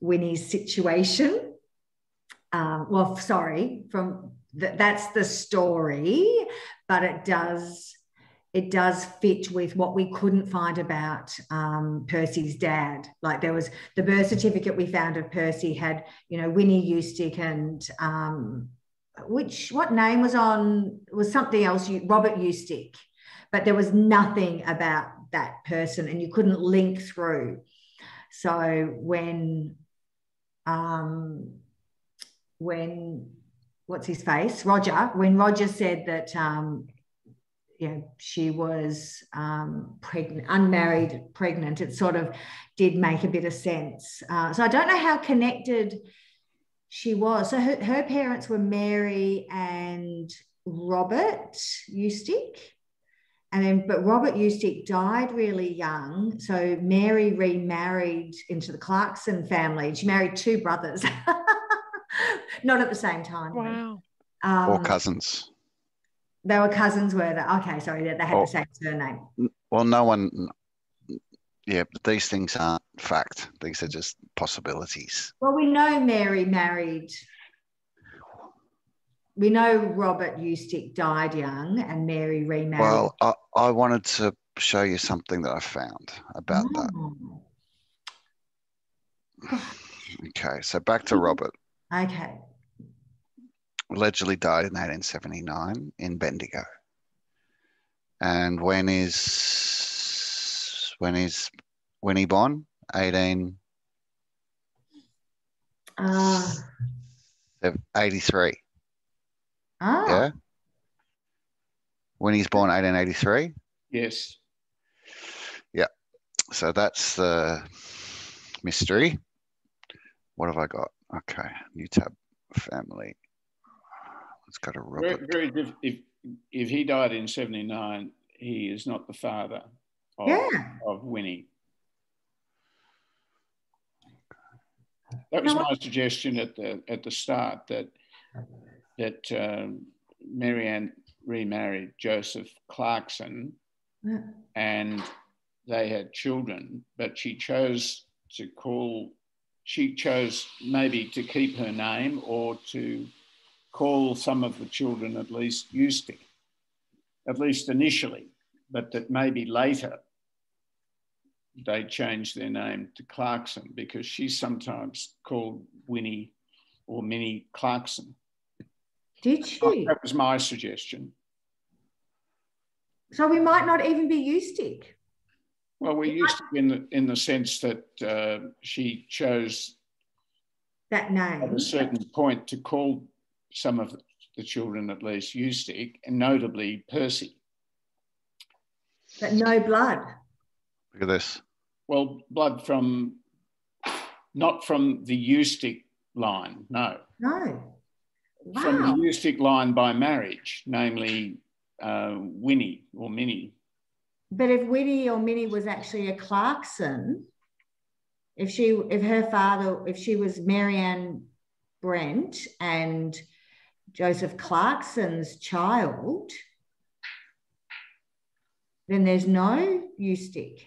Winnie's situation. Um, well, sorry, from th- that's the story, but it does it does fit with what we couldn't find about um, Percy's dad. Like there was the birth certificate we found of Percy had, you know, Winnie Ustick and um, which what name was on was something else, Robert Ustick, but there was nothing about that person, and you couldn't link through. So when um, when what's his face, Roger, when Roger said that um, you know, she was um, pregnant, unmarried, pregnant, it sort of did make a bit of sense. Uh, so I don't know how connected she was. So her, her parents were Mary and Robert Ustick. And then, but Robert Ustick died really young. So Mary remarried into the Clarkson family. She married two brothers, not at the same time. Wow. Um, or cousins. They were cousins, were they? Okay, sorry, they, they had Oh. the same surname. Well, no one. Yeah, but these things aren't fact. These are just possibilities. Well, we know Mary married. We know Robert Ustick died young and Mary remarried. Well, I, I wanted to show you something that I found about that. Oh, Okay, so back to Robert. Okay. Allegedly died in 1879 in Bendigo. And when is when is when he born? 1883. Uh, ah, Yeah. When he's born, 1883. Yes. Yeah. So that's the mystery. What have I got? Okay, new tab, family. Let's go to Very, Robert. very if, if he died in 79, he is not the father of, yeah. of Winnie. That was No, my suggestion at the at the start that that um, Marianne remarried Joseph Clarkson Yeah. and they had children, but she chose to call, she chose maybe to keep her name or to call some of the children at least Ustick, at least initially, but that maybe later they changed their name to Clarkson because she's sometimes called Winnie or Minnie Clarkson. Did she? That was my suggestion. So we might not even be Ustick. Well, we used to in the in the sense that uh, she chose That name at a certain point to call some of the children at least Ustick, and notably Percy. But no blood. Look at this. Well, blood from not from the Ustick line, no, No. Wow. from the Ustick line by marriage, namely uh, Winnie or Minnie. But if Winnie or Minnie was actually a Clarkson, if she if her father, if she was Marianne Brent and Joseph Clarkson's child, then there's no Ustick.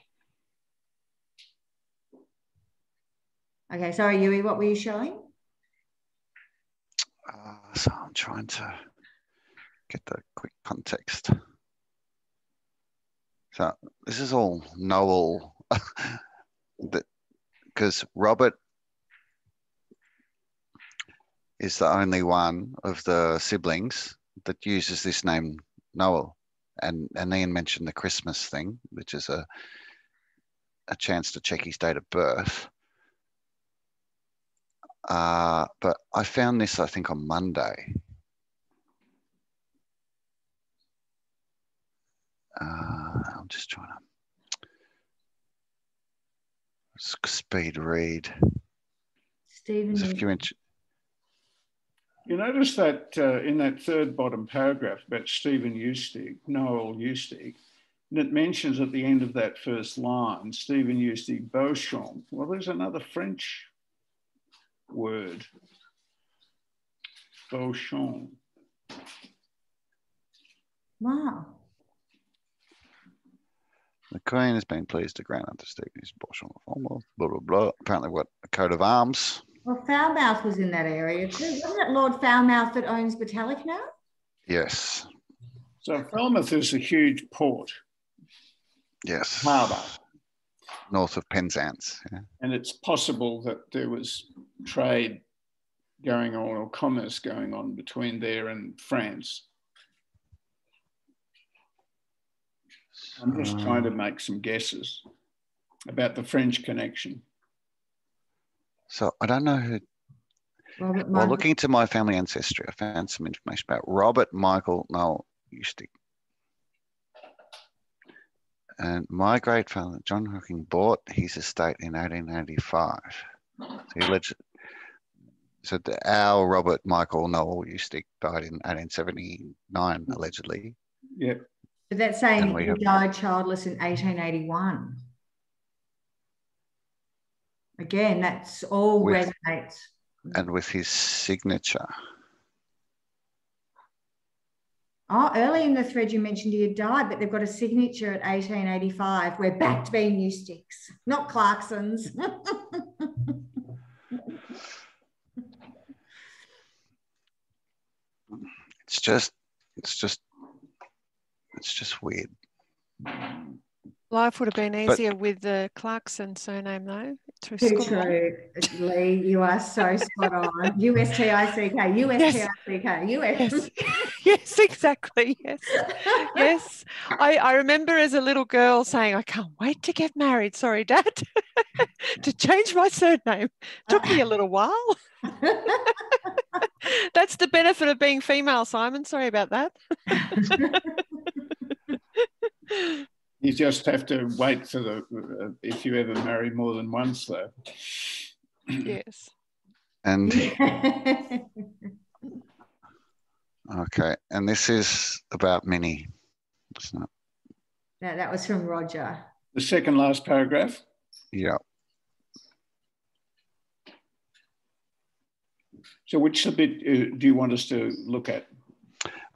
Okay, sorry, Uey, what were you showing? Uh, so I'm trying to get the quick context. So this is all Noel, because Robert is the only one of the siblings that uses this name Noel, and and Ian mentioned the Christmas thing, which is a a chance to check his date of birth. Uh, but I found this, I think, on Monday. Uh, I'm just trying to speed read. Stephen. There's a few inch. You notice that uh, in that third bottom paragraph about Stephen Ustick, Noel Ustick, and it mentions at the end of that first line, Stephen Ustick Beauchamp. Well, there's another French word, Beauchamp. Wow. The Queen has been pleased to grant unto Stephen his portion of formal, blah, blah, blah. Apparently, what a coat of arms. Well, Falmouth was in that area too. Wasn't it Lord Falmouth that owns Botallack now? Yes, So Falmouth is a huge port, yes. harbour, North of Penzance. Yeah. and it's possible that there was trade going on or commerce going on between there and France. I'm just trying to hmm. make some guesses about the French connection. So I don't know who Robert While Michael. looking into my family ancestry, I found some information about Robert Michael Noel Ustick. And my great father, John Hooking, bought his estate in 1885. So, he alleged, so the, our Robert Michael Noel Ustick died in 1879, allegedly. Yeah. But that's saying we he have- died childless in 1881. Again, that's all With- resonates. And with his signature. Oh, early in the thread you mentioned he had died, but they've got a signature at 1885. We're back to being new sticks, not Clarkson's. It's just, it's just, it's just weird. Life would have been But- easier with the Clarkson surname, though. To Too school. true. Lee, you are so spot on. U S T I C K, U S T I C K, U S. Yes, yes, exactly. Yes, yes. I, I remember as a little girl saying, I can't wait to get married. Sorry, Dad, to change my surname. Took me a little while. That's the benefit of being female, Simon. Sorry about that. You just have to wait for the, uh, if you ever marry more than once, though. yes. And okay, and this is about Minnie. It's not, no, that was from Roger. The second last paragraph. yeah. So, which bit uh, do you want us to look at?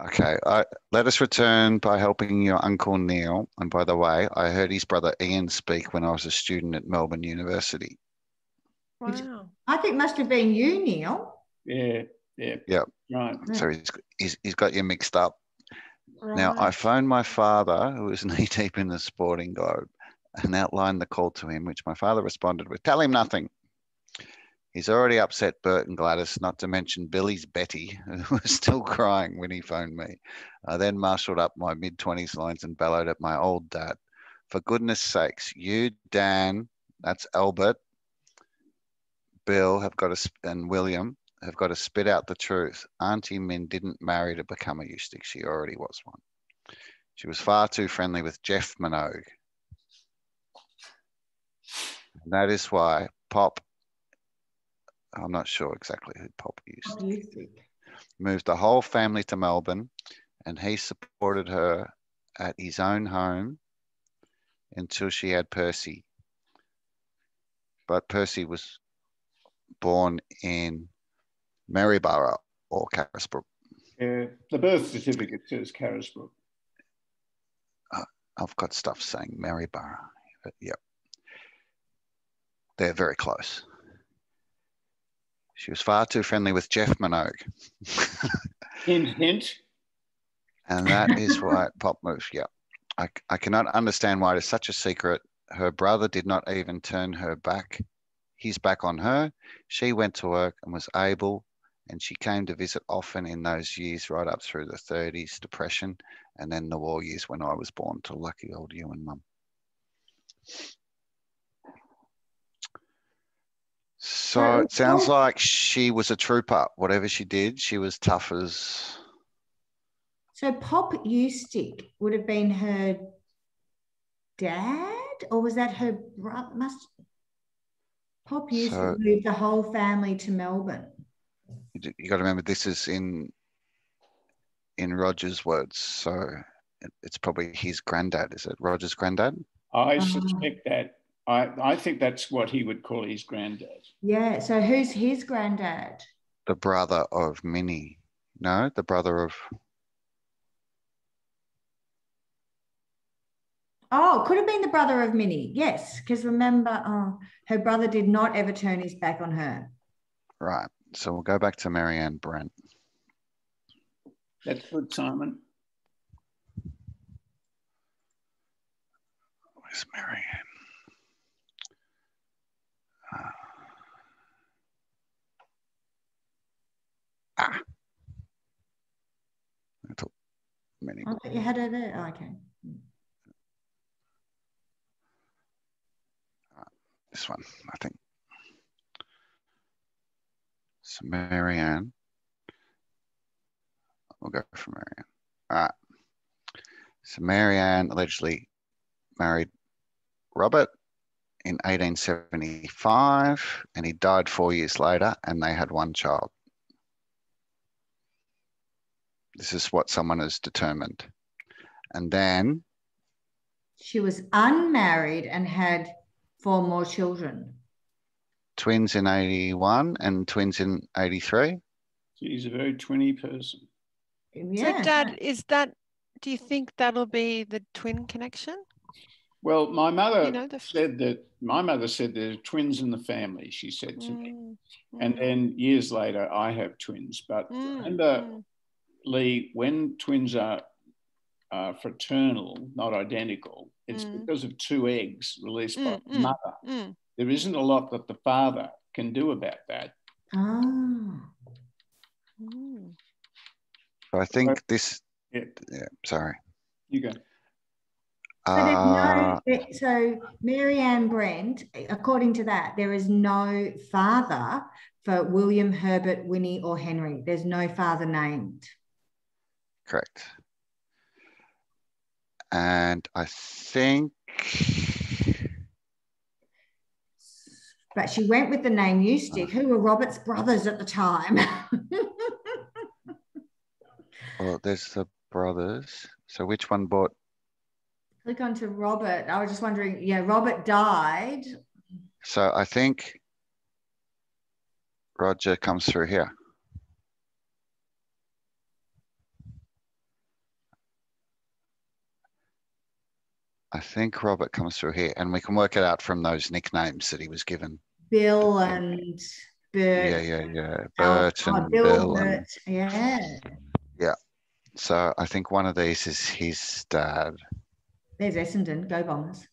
Okay, I, let us return by helping your uncle Neil. And by the way, I heard his brother Ian speak when I was a student at Melbourne University. Wow. I think must have been you, Neil. Yeah, yeah. Yep. Right. So he's, he's, he's got you mixed up. Now, I phoned my father, who was knee deep in the sporting globe, and outlined the call to him, which my father responded with, Tell him nothing. He's already upset Bert and Gladys, not to mention Billy's Betty, who was still crying when he phoned me. I then marshaled up my mid 20s lines and bellowed at my old dad, For goodness sakes, you, Dan, that's Albert, Bill have got to, and William have got to spit out the truth. Auntie Min didn't marry to become a Ustick. She already was one. She was far too friendly with Jeff Minogue. And that is why Pop, I'm not sure exactly who Pop used, oh, do moved the whole family to Melbourne and he supported her at his own home until she had Percy. But Percy was born in Maryborough or Carisbrook. Yeah, the birth certificate says Carisbrook. Uh, I've got stuff saying Maryborough. But yep. They're very close. She was far too friendly with Jeff Minogue. Hint, hint. and that is why Pop moved. Yeah. I, I cannot understand why it is such a secret. Her brother did not even turn her back, his back on her. She went to work and was able, and she came to visit often in those years right up through the 30s, depression, and then the war years when I was born to lucky old you and mum. So Well, it sounds well- like she was a trooper. Whatever she did, she was tough as. So Pop Ustick would have been her dad, or was that her brother? Must Pop Ustick So- moved the whole family to Melbourne. you, d- you got to remember this is in in Roger's words, so it, it's probably his granddad. Is it Roger's granddad? I Ah. suspect that. I, I think that's what he would call his granddad. Yeah. So who's his granddad? The brother of Minnie? No, the brother of. Oh, could have been the brother of Minnie. Yes, because remember, oh, her brother did not ever turn his back on her. Right. So we'll go back to Marianne Brent. That's good, Simon. Where's Marianne? Ah. I took many. I thought you had her there. Oh, okay. This one, I think. So Marianne. We'll go for Marianne. All right. So Marianne allegedly married Robert in 1875 and he died four years later and they had one child. This is what someone has determined. And then She was unmarried and had four more children. twins in 81 and twins in 83. She's a very twinny person. Yeah. So, Dad, is that? Do you think that'll be the twin connection? Well, my mother You know the. said that my mother said there are twins in the family. She said to me, Mm, and mm, then years later, I have twins. But mm, remember, mm, Lee, when twins are uh, fraternal, not identical, it's Mm. because of two eggs released by Mm, the mm. mother. mm. There isn't a lot that the father can do about that. Ah. Mm. So I think this, Yeah, yeah, sorry. you go. So, Uh, no, so Marianne Brent, according to that, there is no father for William, Herbert, Winnie, or Henry. There's no father named. correct. And I think, But she went with the name Ustick, who were Robert's brothers at the time. well, there's the brothers. So which one bought? Click onto Robert. I was just wondering, yeah, Robert died. So I think Roger comes through here. I think Robert comes through here, and we can work it out from those nicknames that he was given. Bill and Bert. Yeah, yeah, yeah. Bert oh, and Bill, Bill. And, Bert. Yeah. so I think one of these is his dad. There's Essendon. Go Bombers.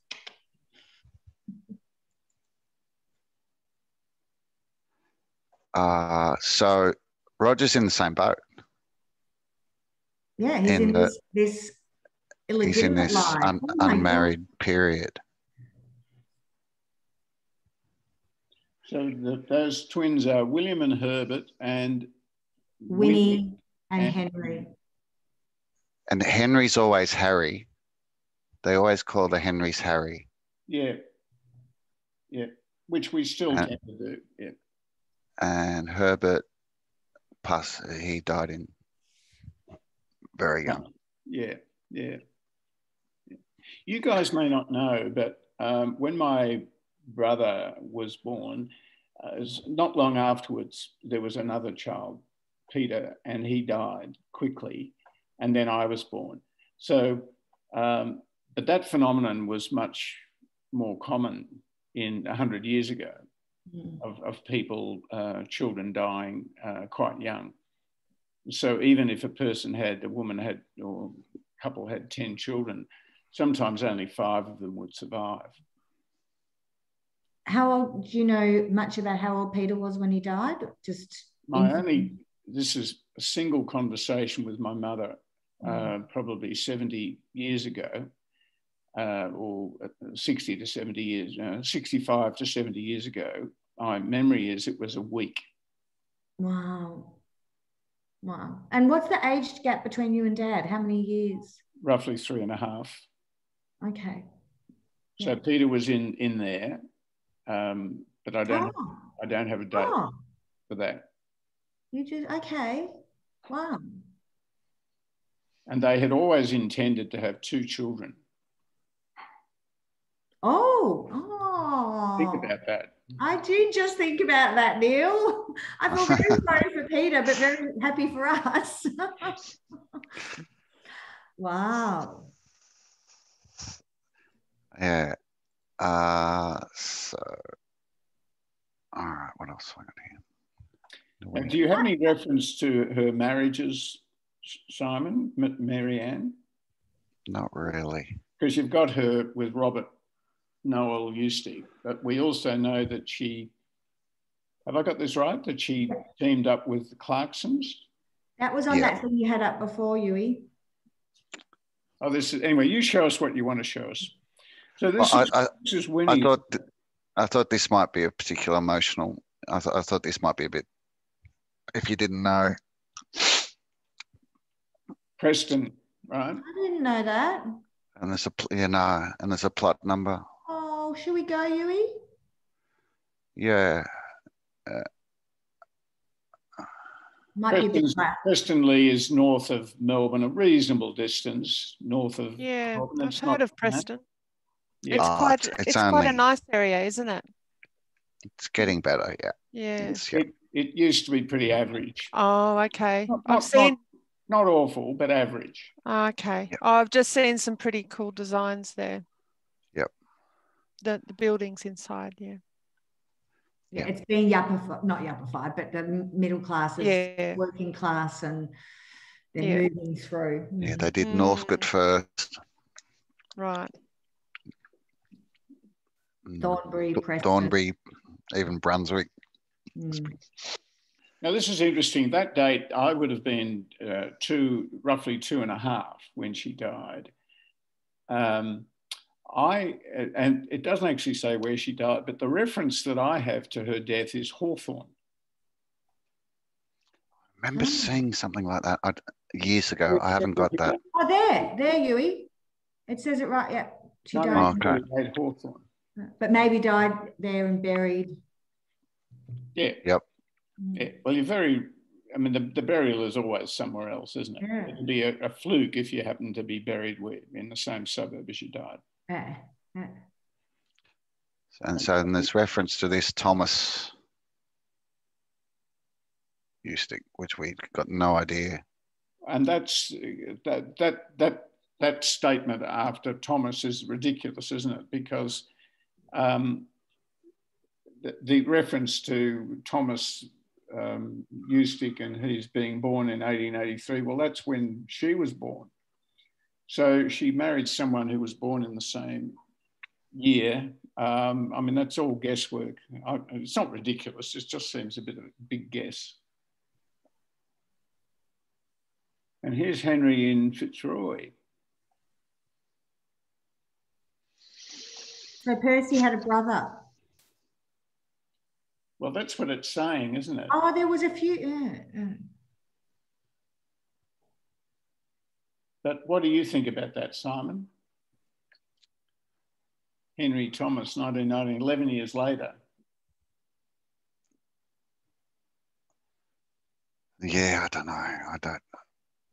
Uh, so Roger's in the same boat. Yeah, he's In in, the- this, this He's in this un- Oh my God. unmarried period. So the, those twins are William and Herbert and Winnie and and- Henry. And Henry's always Harry. They always call the Henrys Harry. Yeah. Yeah. Which we still Uh, tend to do. Yeah. And Herbert, pass, he died in very young. Yeah. Yeah. You guys may not know, but um, when my brother was born, uh, not long afterwards, there was another child, Peter, and he died quickly. And then I was born. So, um, but that phenomenon was much more common in 100 years ago Mm. of, of people, uh, children dying uh, quite young. So even if a person had, a woman had, or a couple had 10 children, sometimes only five of them would survive. How old do you know much about how old Peter was when he died? Just My only, this is a single conversation with my mother, uh, probably 70 years ago, or 60 to 70 years, uh, 65 to 70 years ago. My memory is it was a week. Wow. Wow. And what's the age gap between you and dad? How many years? roughly three and a half. Okay. So Yeah. Peter was in in there, um, but I don't Oh, I don't have a date oh, for that. you just okay. Wow. And they had always intended to have two children. Oh, oh. Think about that. I do just think about that, Neil. I feel very sorry for Peter, but very happy for us. wow. Yeah. Uh, so, all right. What else have I got here? And do you have any reference to her marriages, Simon, M- Mary Ann? Not really. Because you've got her with Robert Noel Ustick, but we also know that she. Have I got this right? That she teamed up with the Clarksons. That was on Yeah. that thing you had up before, Uey. Oh, this is anyway. You show us what you want to show us. So this Well, is I, I, this is I thought th- I thought this might be a particular emotional. I, th- I thought this might be a bit if you didn't know. Preston, right? I didn't know that. And there's a pl- yeah, no, and there's a plot number. Oh, should we go, Uey? Yeah, Might be a bit Preston's, flat. Is north of Melbourne, a reasonable distance north of. Yeah, Melbourne. I've heard not of bad. Preston. Yeah. It's Oh, quite it's- it's, it's quite a nice area, isn't it? it's getting better. Yeah, Yeah. Yeah. It, it used to be pretty average. Oh, okay. Not, I've not- seen. not, not awful, but average. oh, okay. Yep. Oh, I've just seen some pretty cool designs there. Yep. The the buildings inside. Yeah. Yeah, it's been yuppified, not yuppified, but the middle classes, Yeah. working class, and they're Yeah. moving through. yeah. They did Mm. Northcote first. Right. mm, Thornbury, Preston. Thornbury, even Brunswick. Mm. Now, this is interesting. That date, I would have been uh, two, roughly two and a half when she died. Um, I and it doesn't actually say where she died, but the reference that I have to her death is Hawthorn. I remember Ah. seeing something like that I'd, years ago. I haven't got that. Oh, there, there, Uey. It says it right. Yeah, she No, died, no, Okay. Hawthorn. but maybe died there and buried. Yeah, Yep. Mm. yeah. Well, you're very. I mean, the, the burial is always somewhere else, isn't it? Yeah. It'd be a, a fluke if you happen to be buried where, in the same suburb as you died. Yeah, yeah. And so in this reference to this Thomas Ustick, which we got no idea. and that's that that that that statement after Thomas is ridiculous, isn't it? Because um, the, the reference to Thomas um, Ustick and he's being born in 1883. Well, that's when she was born. So she married someone who was born in the same year. Um, I mean, that's all guesswork. I, it's not ridiculous. It just seems a bit of a big guess. And here's Henry in Fitzroy. So Percy had a brother. Well, that's what it's saying, isn't it? Oh, there was a few. Yeah, But what do you think about that, Simon? Henry Thomas, 1919, 11 years later. Yeah, I don't know. I don't.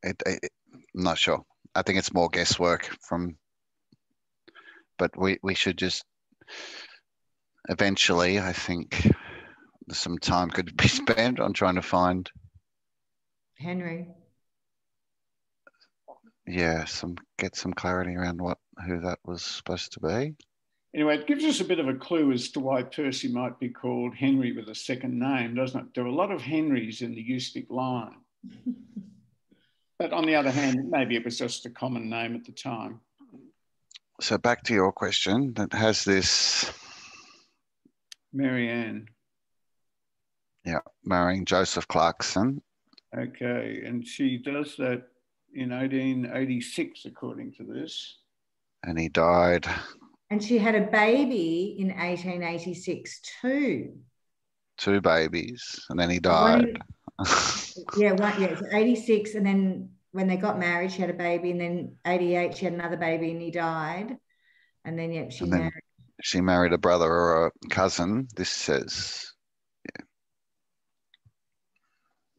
It, it, I'm not sure. I think it's more guesswork from. But we we should just. Eventually, I think some time could be spent on trying to find, Henry. Yeah, some get some clarity around what who that was supposed to be. Anyway, it gives us a bit of a clue as to why Percy might be called Henry with a second name, doesn't it? There are a lot of Henrys in the Ustick line. But on the other hand, maybe it was just a common name at the time. So back to your question, that has this, Mary Ann. yeah, marrying Joseph Clarkson. Okay, and she does that in 1886, according to this. and he died. And she had a baby in 1886 too. Two babies, and then he died. in- yeah, one, yeah, it's 86. And then when they got married, she had a baby. And then 88, she had another baby and he died. And then, yep, she then- married. she married a brother or a cousin. This says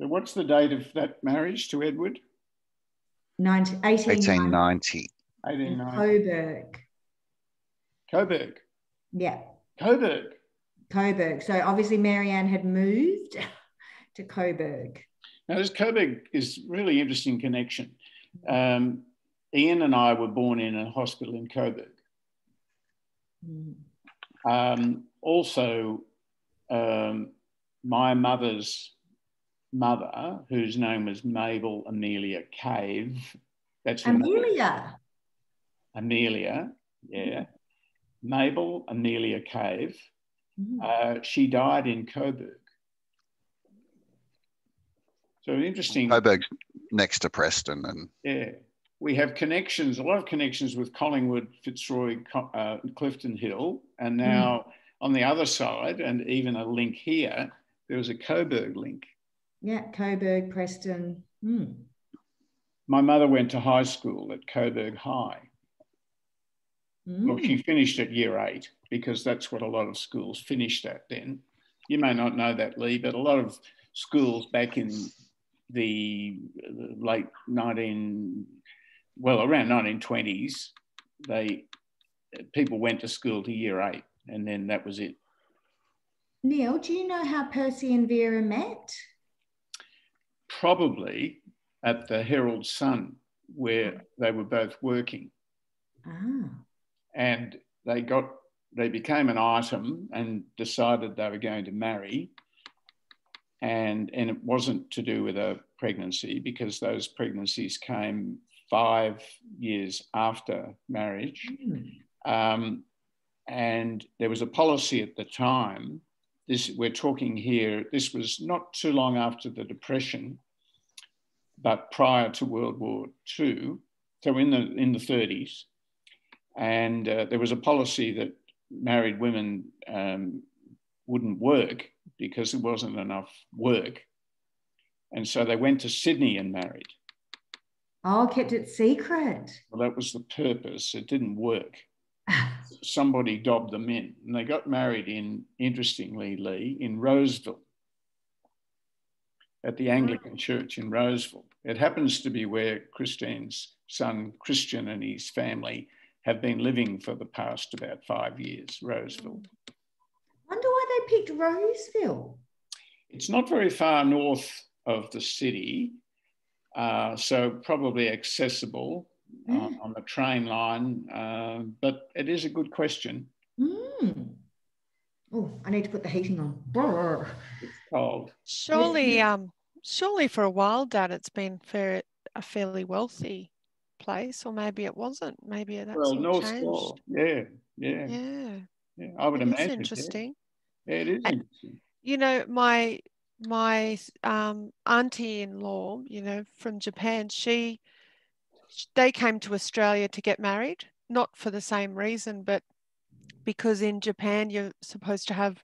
So what's the date of that marriage to Edward? 19, 1890. 1890. 1890. Coburg. Coburg. Yeah, Coburg. Coburg. So obviously Marianne had moved to Coburg. Now, this Coburg is really interesting connection. Um, Ian and I were born in a hospital in Coburg. Mm. Um, also, um, my mother's mother, whose name was Mabel Amelia Cave, that's. Amelia. Amelia, yeah, Mabel Amelia Cave. Mm. Uh, she died in Coburg. So interesting. Coburg's next to Preston, and Yeah, we have connections, a lot of connections with Collingwood, Fitzroy, uh, Clifton Hill, and now on the other side, and even a link here, there was a Coburg link. Yeah, Coburg, Preston. Hmm. My mother went to high school at Coburg High. Well, Mm. she finished at year eight because that's what a lot of schools finished at then. You may not know that, Lee, but a lot of schools back in the the late 19, well, around 1920s, they people went to school to year eight and then that was it. Neil, do you know how Percy and Vera met? Probably at the Herald Sun where they were both working. Ah. and they got they became an item and decided they were going to marry and and it wasn't to do with a pregnancy because those pregnancies came five years after marriage Hmm. um, and there was a policy at the time this we're talking here this was not too long after the depression but prior to world war ii so in the in the 30s and uh, there was a policy that married women um, wouldn't work because there wasn't enough work. And so they went to sydney and married. Oh, kept it secret. well that was the purpose. It didn't work. Somebody dobbed them in. And they got married in, interestingly, Lee, in Roseville, at the Anglican Church in Roseville. It happens to be where Christine's son, Christian, and his family have been living for the past about five years, Roseville. I Wonder why they picked Roseville. It's not very far north of the city, uh, so probably accessible uh, Mm. on the train line, uh, but it is a good question. Mm. Oh, I need to put the heating on. Brr. It's cold. Surely, um, surely for a while, Dad, it's been fair, a fairly wealthy place, or maybe it wasn't. Maybe that's well, North changed. Shore. Yeah, yeah, Yeah, yeah. I would it imagine. yeah. interesting. Yeah, it is And- interesting. You know, my my um, auntie-in-law, you know, from Japan, she they came to Australia to get married, not for the same reason, but because in Japan you're supposed to have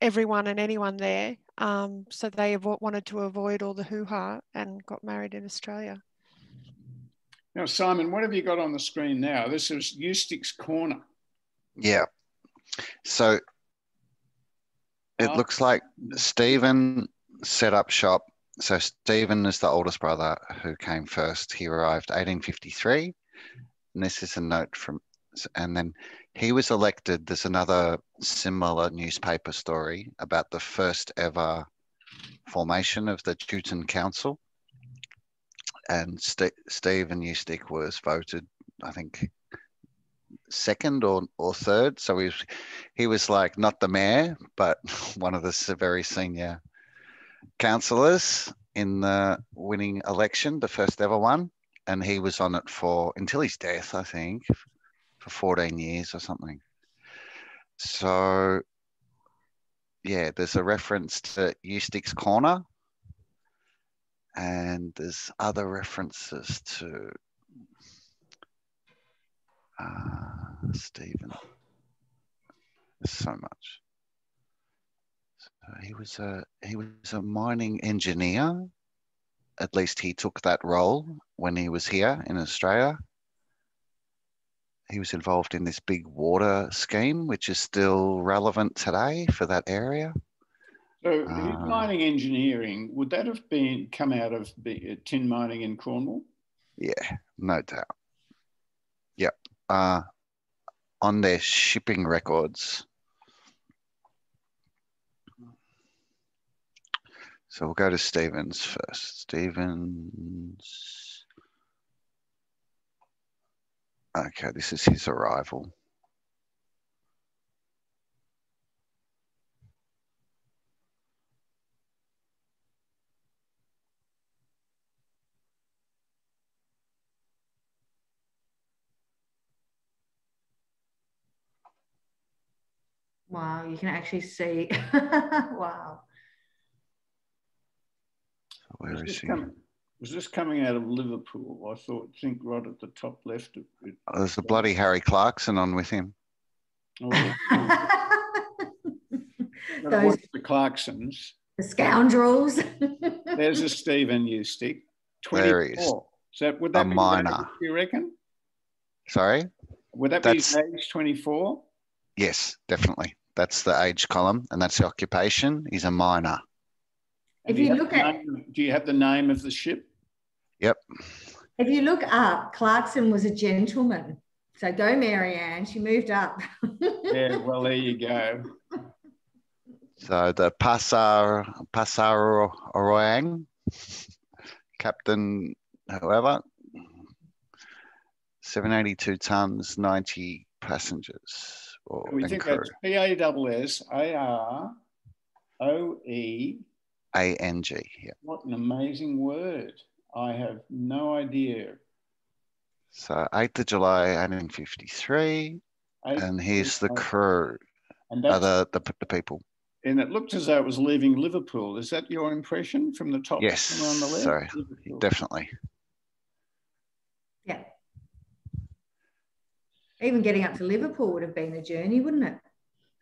everyone and anyone there. Um, so they avo- wanted to avoid all the hoo-ha and got married in Australia. Now, Simon, what have you got on the screen now? This is Ustick's Corner. Yeah. So it Ah. looks like Stephen set up shop. So Stephen is the oldest brother who came first. He arrived 1853. And this is a note from, and then he was elected. There's another similar newspaper story about the first ever formation of the Chewton Council. And St- Stephen Ustick was voted, I think, second or, or third. So he was, he was like not the mayor, but one of the very senior councillors in the winning election, the first ever one. And he was on it for until his death, I think, for 14 years or something. So, yeah, there's a reference to Ustick's Corner. And there's other references to uh, Stephen. So much. So he was a he was a mining engineer. At least he took that role when he was here in Australia. He was involved in this big water scheme, which is still relevant today for that area. So, Ah. mining engineering would that have been come out of the, uh, tin mining in Cornwall? Yeah, no doubt. Yep. Uh, on their shipping records. So we'll go to Stevens first. Stevens. Okay, this is his arrival. Wow, you can actually see. wow. Where was, he? coming, was this coming out of Liverpool? I thought, think right at the top left. It, it- Oh, There's a bloody Harry Clarkson on with him. oh, Those, the Clarksons? The scoundrels. There's a Stephen Ustick. There he is. 24. So would that A be minor. age, you reckon? Sorry? Would that be age 24? Yes, definitely. That's the age column, and that's the occupation. He's a miner. If do you look at- name- do you have the name of the ship? Yep. if you look up, Clarkson was a gentleman. So go, Marianne. She moved up. Yeah, well, there you go. So the Pasar Pasar Orang, Captain whoever, 782 tons, 90 passengers or We and think crew. that's P A S S A R O E. A N G. Yeah. What an amazing word. I have no idea. So 8th of July, 1853, Eight- and here's the crew, And, uh, the, the the people. and it looked as though it was leaving Liverpool. Is that your impression from the top Yes, on the left? sorry, Liverpool. Definitely. yeah. Even getting up to Liverpool would have been a journey, wouldn't it?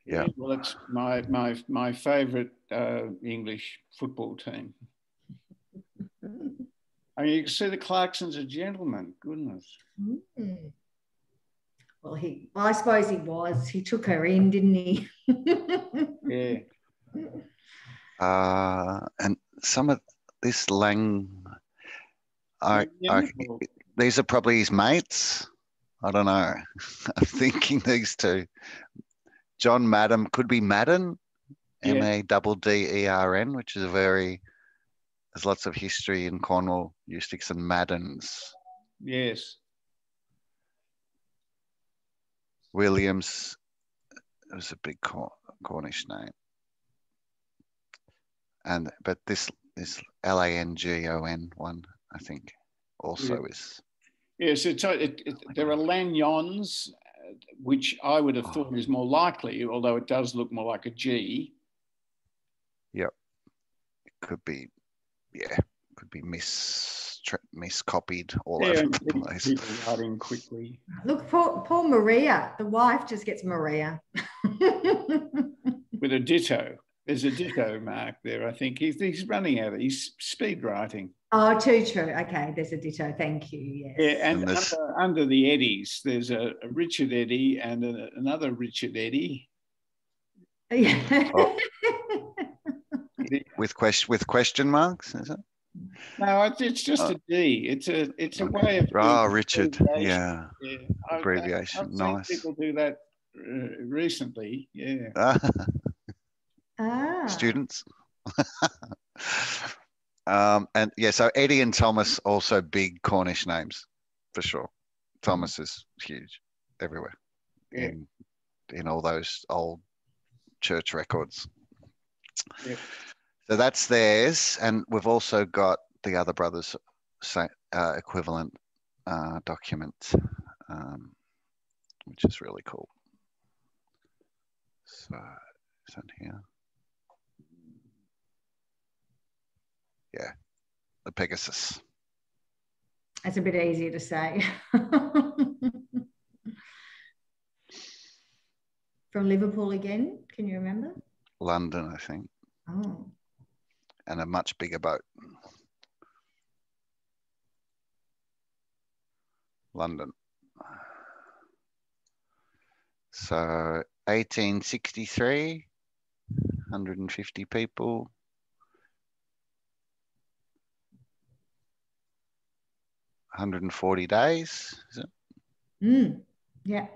Yeah. Well, it's my my my favourite uh, English football team. I mean, you can see the Clarksons a gentleman. Goodness. Mm. Well, he, well, I suppose he was. He took her in, didn't he? Yeah. Uh, and some of this Lang, I, I, these are probably his mates. I don't know. I'm thinking these two. John Madden could be Madden, Yeah. M A double D E R N, which is a very, there's lots of history in Cornwall, Usticks and Maddens. yes. Williams, it was a big Cor- Cornish name. And, but this, this L A N G O N one, I think, also is. Yes, it's, it, it, there are lanyons, which I would have Oh. thought is more likely, although it does look more like a G. Yep, It could be, yeah, could be mis miscopied all Yeah, over the place. people writing quickly. Look, poor, poor Maria. The wife just gets Maria. With a ditto. There's a ditto mark there, I think. He's, he's running out of He's speed writing. oh, too true. Okay, there's a ditto. Thank you. Yes. Yeah, and And under, under the Eddies, there's a, a Richard Eddy and a, another Richard Eddy. Yeah. Oh. With question with question marks, is it? No, it's, it's just Oh. a D. It's a it's a way of Oh, Richard. abbreviation. Yeah. Yeah, I've- Abbreviation, I've seen nice. people do that uh, recently. Yeah. ah. Students. um, and yeah, so Eddie and Thomas also big Cornish names for sure. Thomas is huge everywhere Yeah. in in all those old church records. Yeah. So that's theirs, and we've also got the other brothers' uh, equivalent uh, document, um, which is really cool. So is that here? Yeah, the Pegasus. That's a bit easier to say. From Liverpool again, can you remember? London, I think, Oh, and a much bigger boat. London. So 1863, 150 people. Hundred and forty days. Is it? mm, yeah.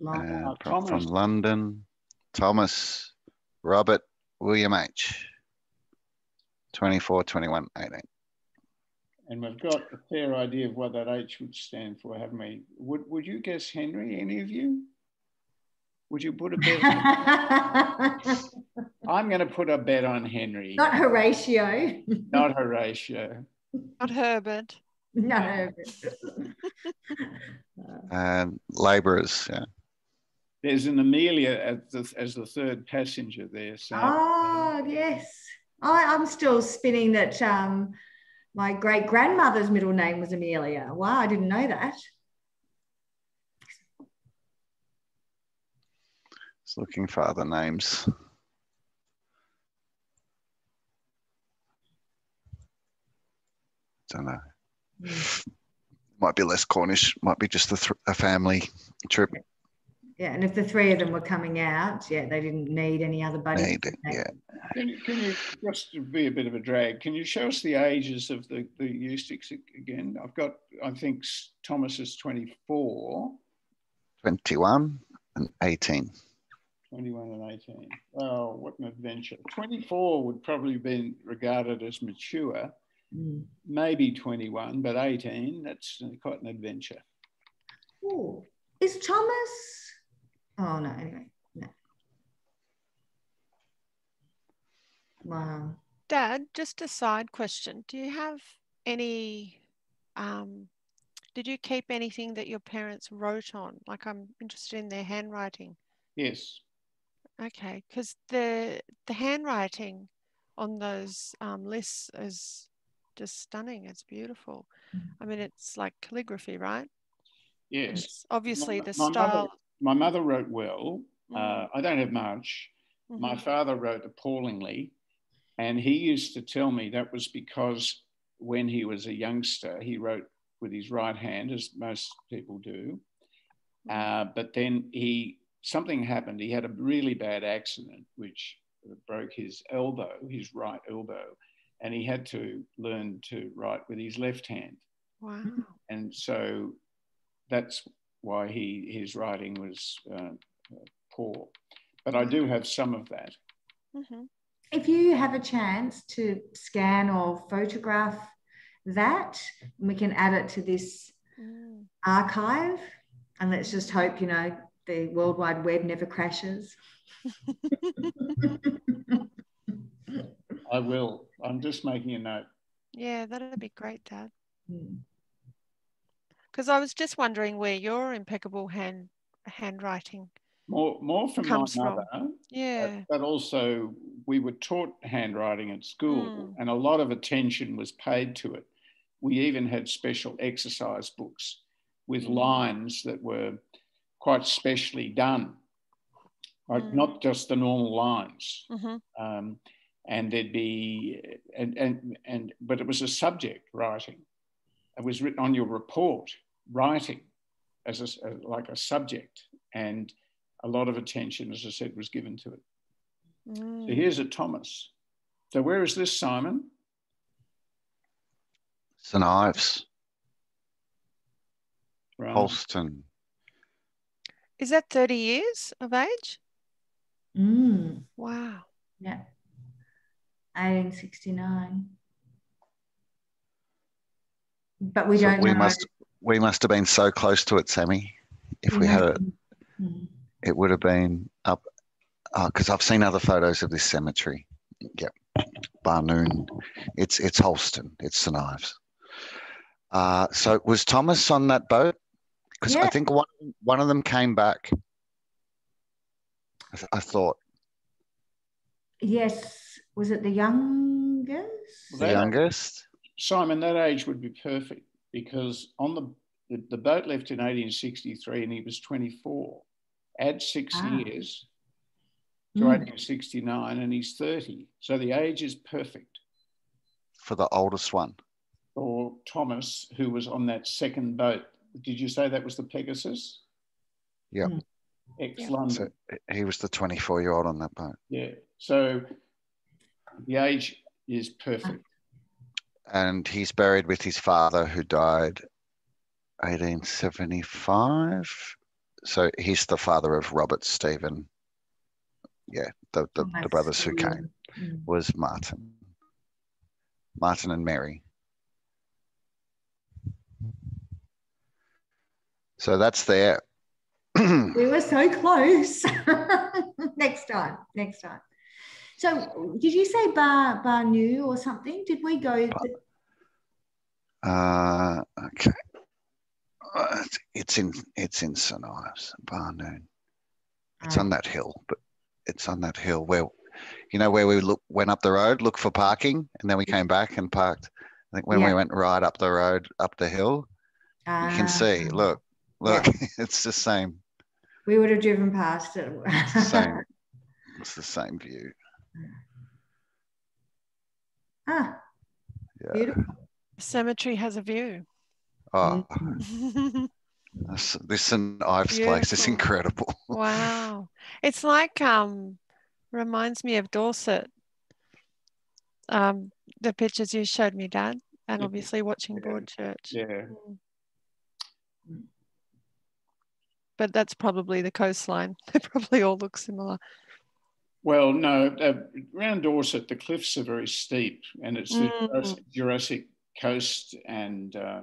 Like, Uh, from, from London, Thomas, Robert, William H. 24, 21, 18. And we've got a fair idea of what that H would stand for, haven't we? Would Would you guess Henry? Any of you? Would you put a bet? I'm going to put a bet on Henry, Not Horatio. not Horatio. Not Herbert. No. And labourers, yeah there's an Amelia the, as the third passenger there. So. Oh, yes. I, am still spinning that um, my great grandmother's middle name was Amelia. Wow, I didn't know that. Just looking for other names. Don't know. Mm. Might be less Cornish, might be just a, a family trip. Yeah, and if the three of them were coming out, yeah, they didn't need any other buddies. Need to it, take yeah. Can you, can you just to be a bit of a drag? Can you show us the ages of the the Usticks again? I've got, I think Thomas is 24, 21 and 18. 21 and 18. Oh, what an adventure! 24 would probably be regarded as mature. Mm. Maybe 21, but 18, that's quite an adventure. Ooh. Is Thomas? Oh no. Anyway, no. Wow. Dad, just a side question. Do you have any, um, did you keep anything that your parents wrote on? Like I'm interested in their handwriting. Yes. Okay, because the the handwriting on those um, lists is just stunning. It's beautiful. I mean, it's like calligraphy, right? Yes. It's obviously My- the my mother- style. My mother wrote well. Mm, Uh, I don't have much. My mhm. father wrote appallingly, and he used to tell me that was because when he was a youngster, he wrote with his right hand, as most people do. Uh, but then he something happened. He had a really bad accident, which broke his elbow, his right elbow, and he had to learn to write with his left hand. Wow. And so that's why he his writing was uh, poor. But I do have some of that. hmm If you have a chance to scan or photograph that, we can add it to this Mm. archive. And let's just hope, you know, the World Wide Web never crashes. I will. I'm just making a note. Yeah, that'd be great, Dad. Mm. Because I was just wondering where your impeccable hand handwriting. More, more from Comes my from. mother, Yeah. but, but also we were taught handwriting at school, Mm. and a lot of attention was paid to it. We even had special exercise books with Mm. lines that were quite specially done, like Mm. not just the normal lines. hmm um, and there'd be and and and but it was a subject writing it was written on your report writing as a, as like a subject and a lot of attention as i said was given to it so Mm. here's a thomas so where is this simon St Ives, right Halsetown. Is that 30 years of age? Mm. Wow. Yeah. 1869. But we So don't we know. must we must have been so close to it, Sammy. If we had it, Mm. it would have been up because I've seen other photos of this cemetery. Yep, Barnoon. It's it's Halsetown. It's St Ives. Uh, so was Thomas on that boat? Because I think one one of them came back. I, th- I thought Yes. Was it the youngest? The youngest. Simon that age would be perfect because on the the, the boat left in 1863 and he was 24 add six Ah. years to Mm. 1869 and he's 30. So the age is perfect for the oldest one. Or Thomas, who was on that second boat. Did you say that was the Pegasus? Yeah. Mm. Ex London. So he was the 24 year old on that boat. Yeah. So the age is perfect. And he's buried with his father who died 1875. So he's the father of Robert Stephen. Yeah, the, the, Oh, the brothers who came Mm. was Martin. Martin and Mary. So that's there. We were so close. next time. Next time. So, did you say Bar Barnu or something? Did we go? Uh, okay. Uh, it's in it's in St Ives, Barnoon. It's on that hill, but it's on that hill where, you know, where we look went up the road, looked for parking, and then we came back and parked. I think when we went right up the road, up the hill, you can see. Ah. Look, look, it's the same. We would have driven past it. It's the same. It's the same view. Ah, Yeah. beautiful. cemetery has a view. Oh, Mm. this, this St Ives place is incredible. wow. It's like um reminds me of Dorset. Um the pictures you showed me, Dad, and obviously watching Yeah. Broadchurch. Yeah. But that's probably the coastline. They probably all look similar. Well, no, uh, around Dorset, the cliffs are very steep, and it's the Mm. Jurassic, Jurassic coast, and uh,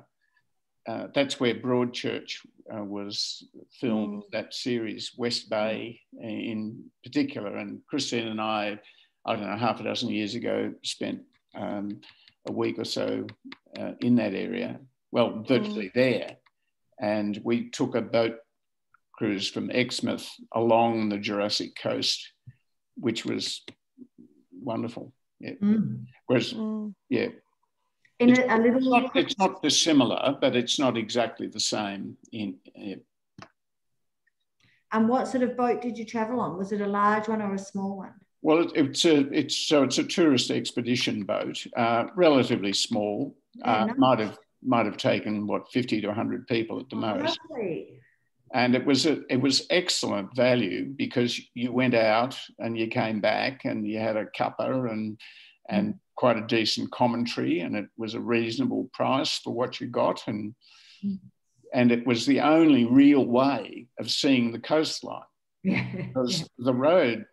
uh, that's where Broadchurch uh, was filmed. That series, West Bay, in particular, and Christine and I, I don't know, half a dozen years ago, spent um, a week or so uh, in that area. Well, virtually there, and we took a boat cruise from Exmouth along the Jurassic coast which was wonderful. Yeah. Mm. Whereas, Mm. yeah, In It's a, a it's little. not, it's not dissimilar, but it's not exactly the same. In yeah. And what sort of boat did you travel on? Was it a large one or a small one? well, it, it's a it's so it's a tourist expedition boat, uh, relatively small. Yeah, Uh, nice. Might have might have taken what fifty to hundred people at the most. Lovely. And it was a, it was excellent value because you went out and you came back and you had a cuppa and and quite a decent commentary and it was a reasonable price for what you got and Mm. and it was the only real way of seeing the coastline because yeah. the road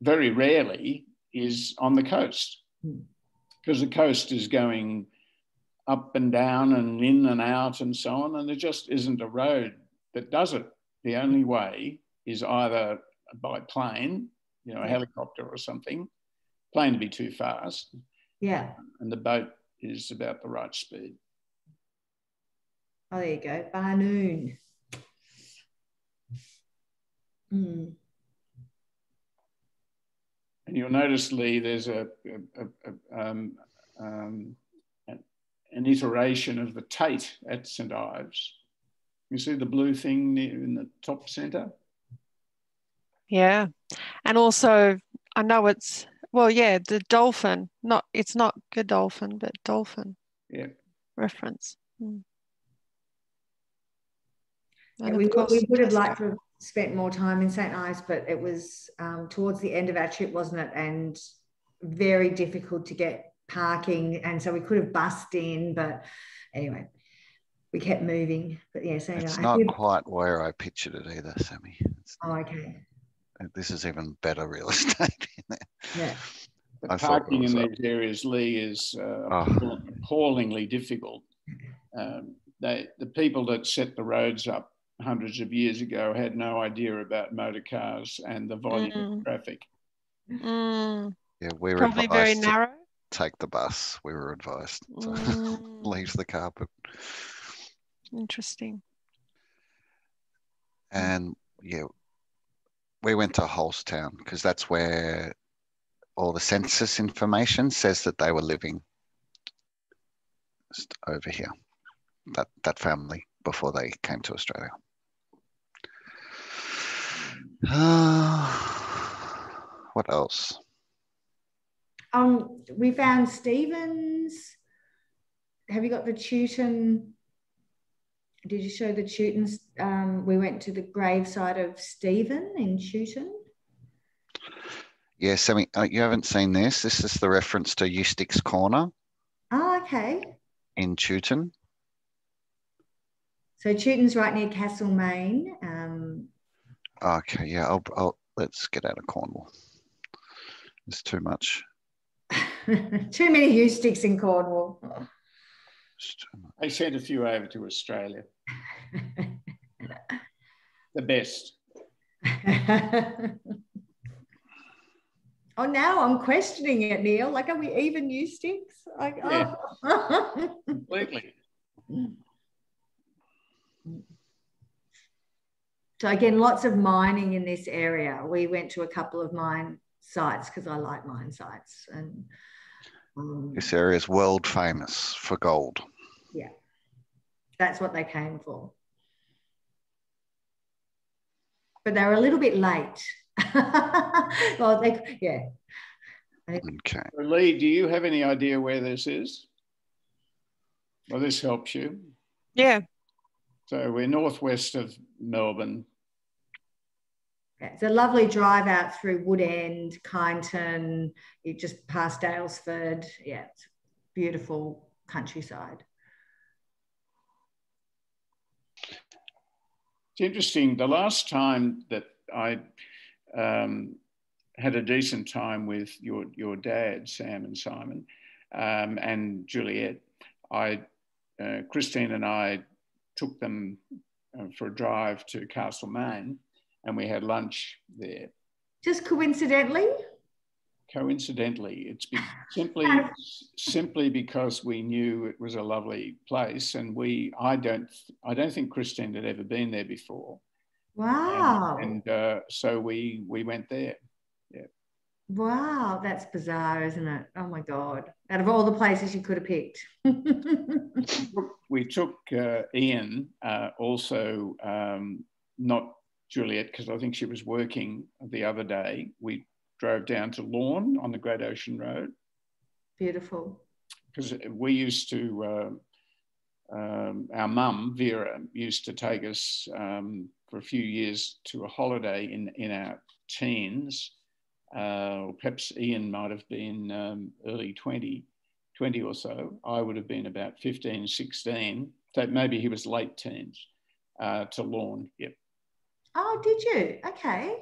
very rarely is on the coast Mm. because the coast is going up and down and in and out and so on and there just isn't a road that does it the only way is either by plane you know a helicopter or something plane to be too fast Yeah. and the boat is about the right speed Oh, there you go. Barnoon. Mm. And you'll notice, Lee, there's a, a, a- um, um, an, an iteration of the Tate at St Ives. You see the blue thing in the top centre? Yeah. And also I know it's well, yeah, the dolphin. Not it's not Godolphin, but dolphin Yeah. reference. Mm. Yeah, we, course, we would have liked to have spent more time in St. Ives, but it was um, towards the end of our trip, wasn't it? And very difficult to get parking. And so we could have bussed in, but anyway, we kept moving. But yeah, St. It's not we- quite where I pictured it either, Sammy. It's- Oh, okay. this is even better real estate. Yeah. The I parking in these areas, Lee, is uh, Oh. appallingly difficult. Um, they, the people that set the roads up hundreds of years ago had no idea about motor cars and the volume Mm. of traffic. Mm, Yeah, we were probably very narrow. take the bus. We were advised to Mm, leave the carpet. Interesting. And yeah, we went to Halsetown because that's where all the census information says that they were living just over here. That that family before they came to Australia. what else? Um, we found Stevens. Have you got the Chewton? Did you show the Chewtons? Um, we went to the graveside of Stephen in Chewton. Yeah, Sammy, uh, you haven't seen this. This is the reference to Ustick's Corner Oh, okay. in Chewton. So Chewton's right near Castlemaine. Um, Okay, yeah, I'll, I'll let's get out of Cornwall. It's too much. too many Usticks in Cornwall. It's too much. They sent a few over to Australia, the best. oh, now I'm questioning it, Neil. Like, are we even Usticks? Like, Yeah. oh. Completely. So again, lots of mining in this area. We went to a couple of mine sites because I like mine sites, and This area is world famous for gold. Yeah, that's what they came for. But they were a little bit late. well, they, yeah. Okay. So Lee, do you have any idea where this is? Well, this helps you. Yeah. So we're northwest of Melbourne. It's a lovely drive out through Woodend, Kyneton, you just past Daylesford. Yeah, it's beautiful countryside. It's interesting. The last time that I um, had a decent time with your your dad, Sam and Simon, um, and Juliet, I, uh, Christine and I took them uh, for a drive to Castlemaine, and we had lunch there. Just coincidentally. Coincidentally, it's be- simply simply because we knew it was a lovely place, and we I don't I don't think Christine had ever been there before. Wow! And, and uh, so we we went there. Yeah. Wow, that's bizarre, isn't it? Oh my god! Out of all the places you could have picked. we took uh, Ian uh, also um, not Juliet because I think she was working the other day. We drove down to Lorne on the Great Ocean Road. Beautiful. Because we used to, uh, um, our mum, Vera, used to take us um, for a few years to a holiday in, in our teens. Uh, or perhaps Ian might have been um, early 20, 20 or so. I would have been about 15, 16. So maybe he was late teens uh, to Lorne. Yep. Oh, did you? Okay.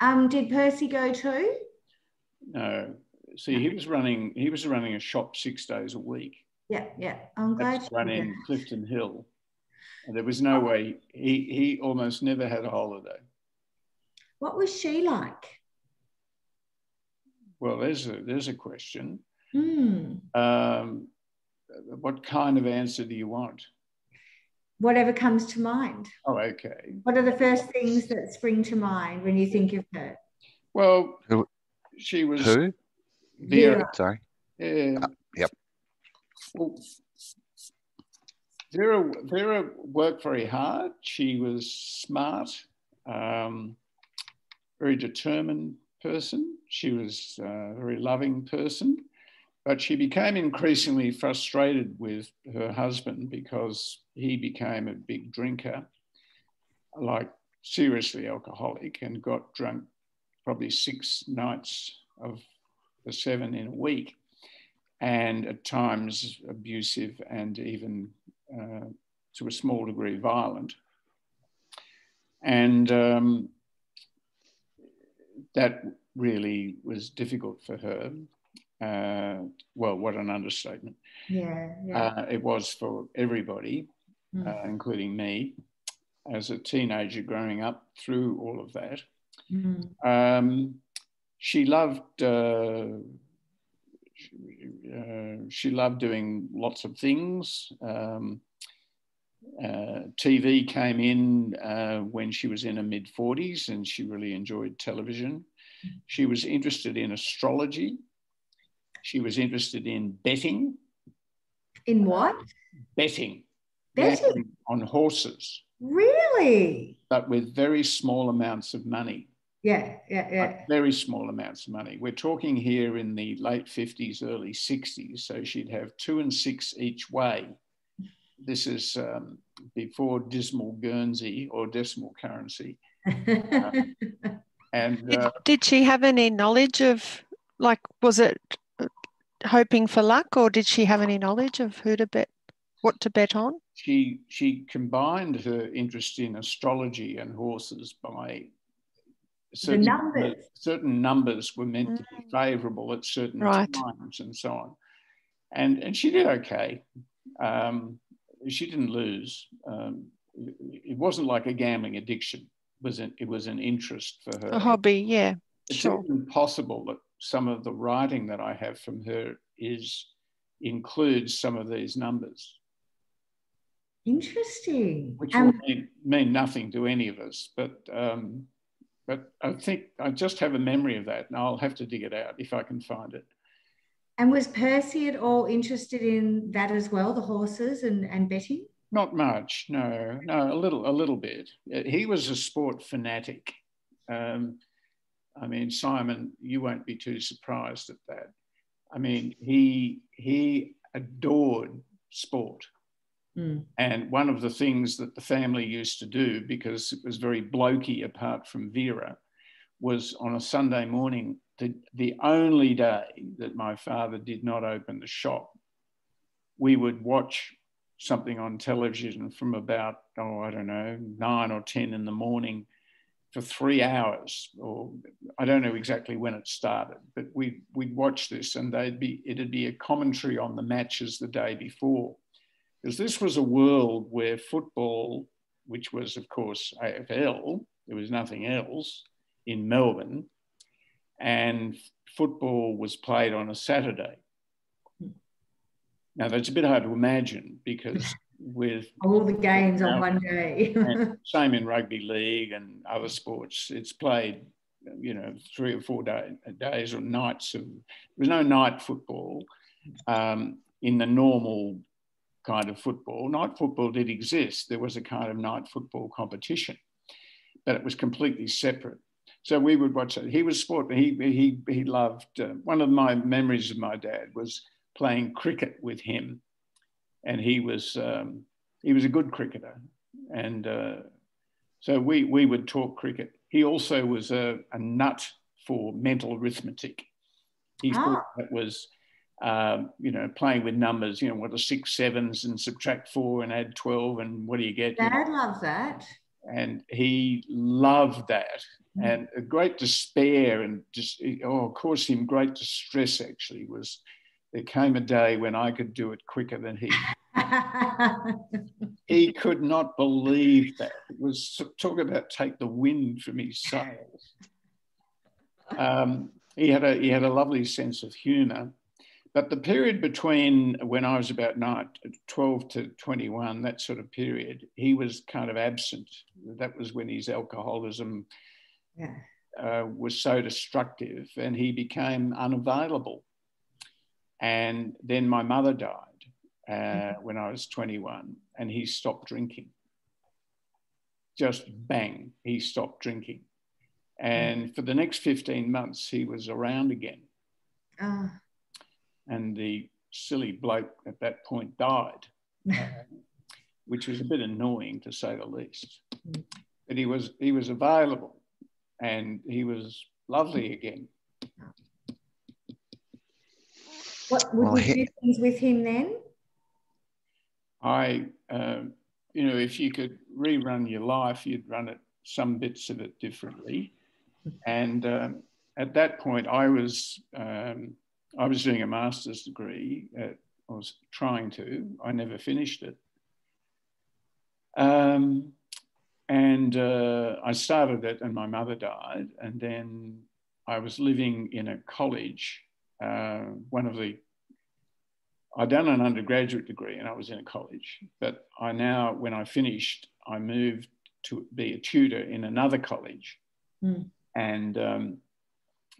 Um, did Percy go too? No. See, he was running. He was running a shop six days a week. Yeah, yeah. I'm glad. That's running Clifton Hill. And there was no oh. way he he almost never had a holiday. What was she like? Well, there's a there's a question. Hmm. Um, what kind of answer do you want? Whatever comes to mind. Oh, okay. What are the first things that spring to mind when you think of her? Well, she was who? Vera. Vera. Sorry. Yeah. Uh, yep. Well, Vera, Vera worked very hard. She was smart, um, very determined person. She was a very loving person. But she became increasingly frustrated with her husband because he became a big drinker, like seriously alcoholic, and got drunk probably six nights of the seven in a week, and at times abusive and even uh, to a small degree violent. And um, that really was difficult for her. Uh, well, what an understatement. Yeah, yeah. Uh, it was for everybody, mm. uh, including me, as a teenager growing up through all of that. Mm. Um, she loved. Uh, uh, she loved doing lots of things. Um, uh, TV came in uh, when she was in her mid 40s and she really enjoyed television. She was interested in astrology she was interested in betting. In what? Betting. Betting, betting on horses. Really? But with very small amounts of money. Yeah, yeah, yeah. very small amounts of money. We're talking here in the late 50s, early 60s. So she'd have two and six each way. This is um, before dismal Guernsey or decimal currency. uh, and did, uh, did she have any knowledge of, like, was it hoping for luck, or did she have any knowledge of who to bet, what to bet on? She she combined her interest in astrology and horses by certain numbers. certain numbers were meant mm. to be mm. favourable at certain right. times and so on, and and she did okay. Um, she didn't lose. Um, it wasn't like a gambling addiction. It was an, it was an interest for her. A hobby, yeah. It's sure. even possible that some of the writing that I have from her is includes some of these numbers. Interesting. Which um, will mean, mean, nothing to any of us, but um, but I think I just have a memory of that, and I'll have to dig it out if I can find it. And was Percy at all interested in that as well, the horses and, and betting? Not much, no, no, a little, a little bit. He was a sport fanatic. Um, I mean, Simon, you won't be too surprised at that. I mean, he he adored sport. Mm. And one of the things that the family used to do, because it was very blokey apart from Vera, was on a Sunday morning, the, the only day that my father did not open the shop, we would watch something on television from about, oh, I don't know, nine or 10 in the morning for three hours, or I don't know exactly when it started, but we, we'd watch this and they'd be, it'd be a commentary on the matches the day before. Because this was a world where football, which was, of course, AFL, there was nothing else in Melbourne, and football was played on a Saturday. Now, that's a bit hard to imagine because with all the games on one day. same in rugby league and other sports. It's played, you know, three or four day, days or nights. Of, there was no night football um, in the normal kind of football. Night football did exist. There was a kind of night football competition, but it was completely separate. So we would watch it. He was sport, but he he he loved. Uh, one of my memories of my dad was playing cricket with him, and he was um, he was a good cricketer, and uh, so we we would talk cricket. He also was a, a nut for mental arithmetic. He ah. thought that was um, you know, playing with numbers, you know, what are six sevens and subtract four and add 12 and what do you get? Dad you know? loves that. And he loved that. Mm. And a great despair and just, oh, of course, him great distress actually was there came a day when I could do it quicker than he. he could not believe that. It was talk about take the wind from his sails. Um, he had a he had a lovely sense of humour, but the period between when I was about nine, 12 to 21, that sort of period, he was kind of absent. That was when his alcoholism yeah. uh, was so destructive and he became unavailable. And then my mother died uh, mm-hmm. when I was 21 and he stopped drinking. Just bang, he stopped drinking. And mm. for the next 15 months, he was around again. Uh and the silly bloke at that point died, which was a bit annoying to say the least. But he was he was available, and he was lovely again. What would well, you do things with him then? I, uh, you know, if you could rerun your life, you'd run it some bits of it differently. And um, at that point, I was um, I was doing a master's degree. At, I was trying to. I never finished it. Um, and uh, I started it, and my mother died. And then I was living in a college. Uh, one of the I'd done an undergraduate degree, and I was in a college. But I now, when I finished, I moved to be a tutor in another college. Mm. And um,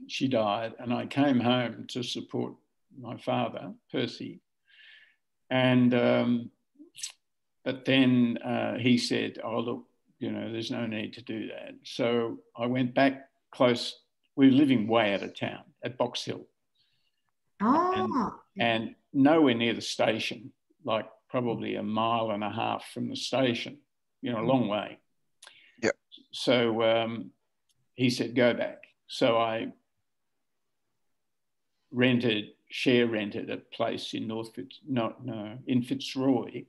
she died, and I came home to support my father, Percy. And um, but then uh, he said, "Oh look, you know, there's no need to do that." So I went back close. We were living way out of town at Box Hill, oh. and, and nowhere near the station, like probably a mile and a half from the station. You know, a long way. Yeah. So um, he said, "Go back." So I rented, share rented a place in North Fitz, no, no, in Fitzroy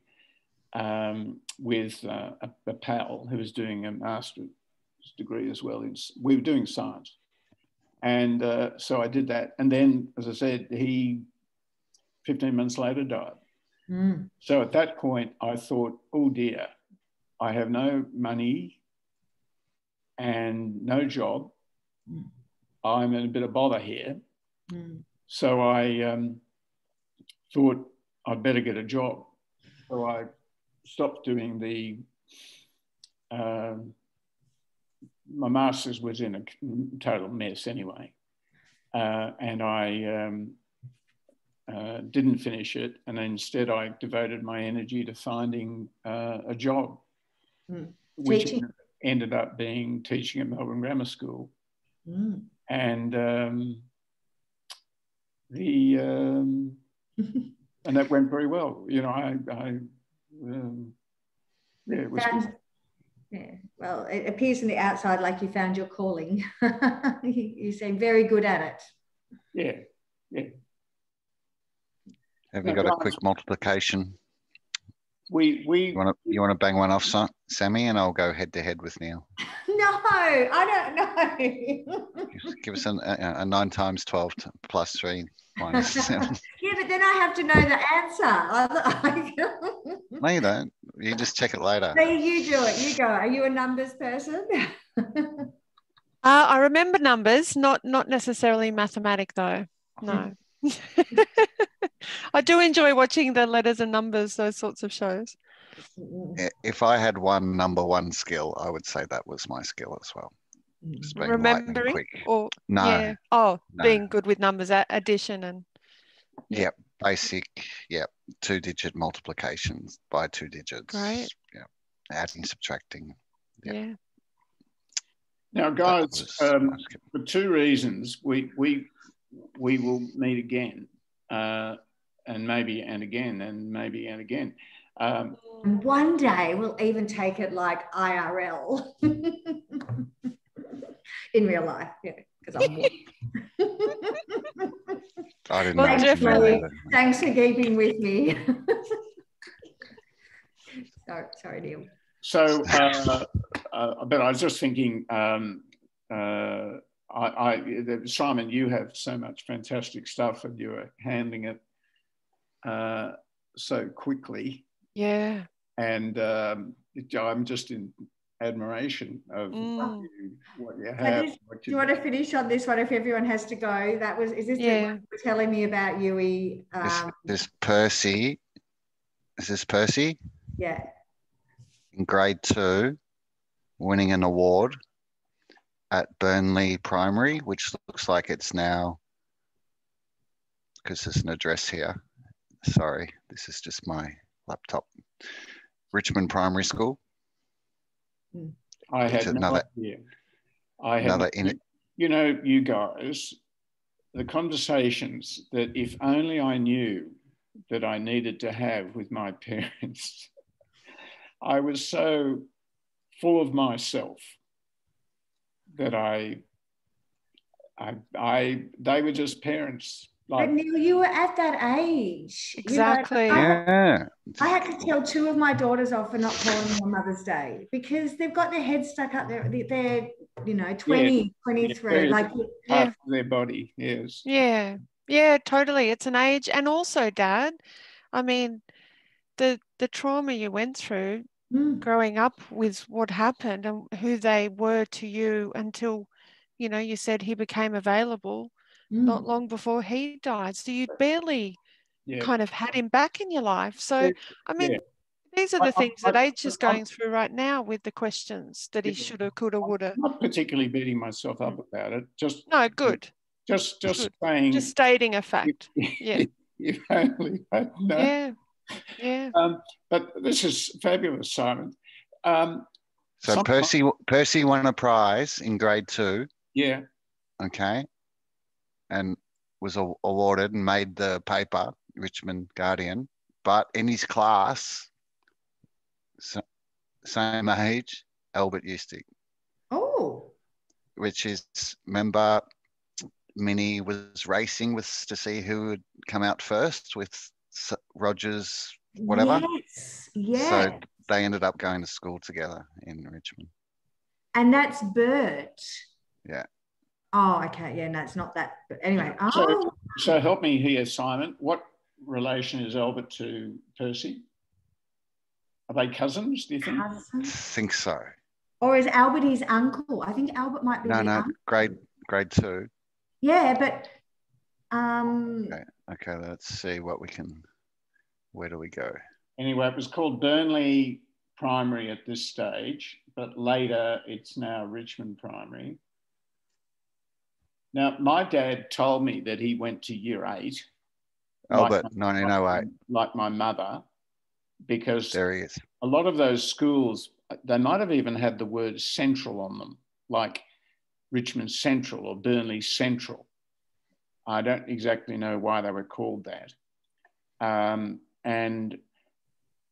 um, with uh, a, a, pal who was doing a master's degree as well. In, we were doing science. And uh, so I did that. And then, as I said, he 15 months later died. Mm. So at that point, I thought, oh dear, I have no money and no job. Mm. I'm in a bit of bother here. Mm. So I um, thought I'd better get a job. So I stopped doing the. Uh, my master's was in a total mess anyway, uh, and I um, uh, didn't finish it. And instead, I devoted my energy to finding uh, a job, mm. which teaching. ended up being teaching at Melbourne Grammar School. Mm. And um, the um, and that went very well. You know, I, I um, yeah, it was. Yeah, well, it appears from the outside like you found your calling. you, you seem very good at it. Yeah, yeah. Have you got a quick multiplication? We we You want to you want to bang one off, Sa- Sammy, and I'll go head to head with Neil. No, I don't know. Give- Give us an, a, a nine times twelve plus three minus seven. Yeah, but then I have to know the answer. No, you don't. You just check it later. no, you do it. You go. Are you a numbers person? Uh, I remember numbers, not not necessarily mathematic though. No. Hmm. I do enjoy watching the letters and numbers, those sorts of shows. Mm-hmm. If I had one number one skill, I would say that was my skill as well. Mm-hmm. Just being Remembering quick. or No, yeah. Oh, no. being good with numbers, a- addition and Yep, basic, yeah, two digit multiplications by two digits. Great. Yep, adding, subtracting. Yep. yeah. now, guys. Um, for two reasons, we we we will meet again, uh, and maybe and again, and maybe and again. Um, one day we'll even take it like IRL in real life. Yeah, because I'm. I didn't Well, know what definitely. Thanks for keeping with me. sorry, sorry, Neil. so, uh, uh, but I was just thinking, um, uh, I, I, Simon, you have so much fantastic stuff, and you are handling it uh, so quickly, Yeah. and um, it- I'm just in admiration of what, Mm. you, what you have. this- what Do you want to finish on this one if everyone has to go? That was, is this the Yeah. one telling me about Uey? This, Um, this Percy, is this Percy yeah. in grade two, winning an award at Burnley Primary, which looks like it's now, because there's an address here. Sorry, this is just my laptop. Richmond Primary School. I had no another- idea. I had Another in you know, you guys, the conversations that if only I knew that I needed to have with my parents, I was so full of myself that I, I, I, they were just parents. But Like, Neil, you were at that age. You know, Exactly. I- Yeah. I had to tell two of my daughters off for not calling on Mother's Day because they've got their heads stuck up there. They're, you know, 20, 23. Yeah. Like, part of their body, yes. Yeah. Yeah, totally. It's an age and also dad. I mean, the the trauma you went through mm, growing up with what happened and who they were to you until, you know, you said he became available mm. not long before he died. So you barely Yeah. kind of had him back in your life. So, Yeah. I mean, Yeah. these are the I- things that I- H is I'm- going through right now with the questions that he shoulda, coulda, woulda. Not particularly beating myself up about it. Just, No, good. just, just Good. saying. Just stating a fact. Yeah. if only I'd known. Yeah. Yeah. Um, but this is fabulous, Simon. Um, So Percy Percy won a prize in grade two, yeah, okay, and was a- awarded and made the paper, Richmond Guardian. But in his class, sa- same age, Albert Ustick, Oh, which is remember Minnie was racing with to see who would come out first with S- Rogers. Whatever. Yes. Yeah. So they ended up going to school together in Richmond. and that's Bert. Yeah. Oh, okay. Yeah, no, it's not that. But anyway. So- Oh, so help me here, Simon. What relation is Albert to Percy? Are they cousins, do you think? cousin. think so. Or is Albert his uncle? I think Albert might be. No, the no, uncle. grade grade two. Yeah, but um, Okay. Okay, let's see what we can. Where do we go? Anyway, it was called Burnley Primary at this stage, but later it's now Richmond Primary. Now, my dad told me that he went to year eight. like Albert, my- 1908. Like my mother, because There he is. a lot of those schools, they might have even had the word central on them, like Richmond Central or Burnley Central. I don't exactly know why they were called that. Um, and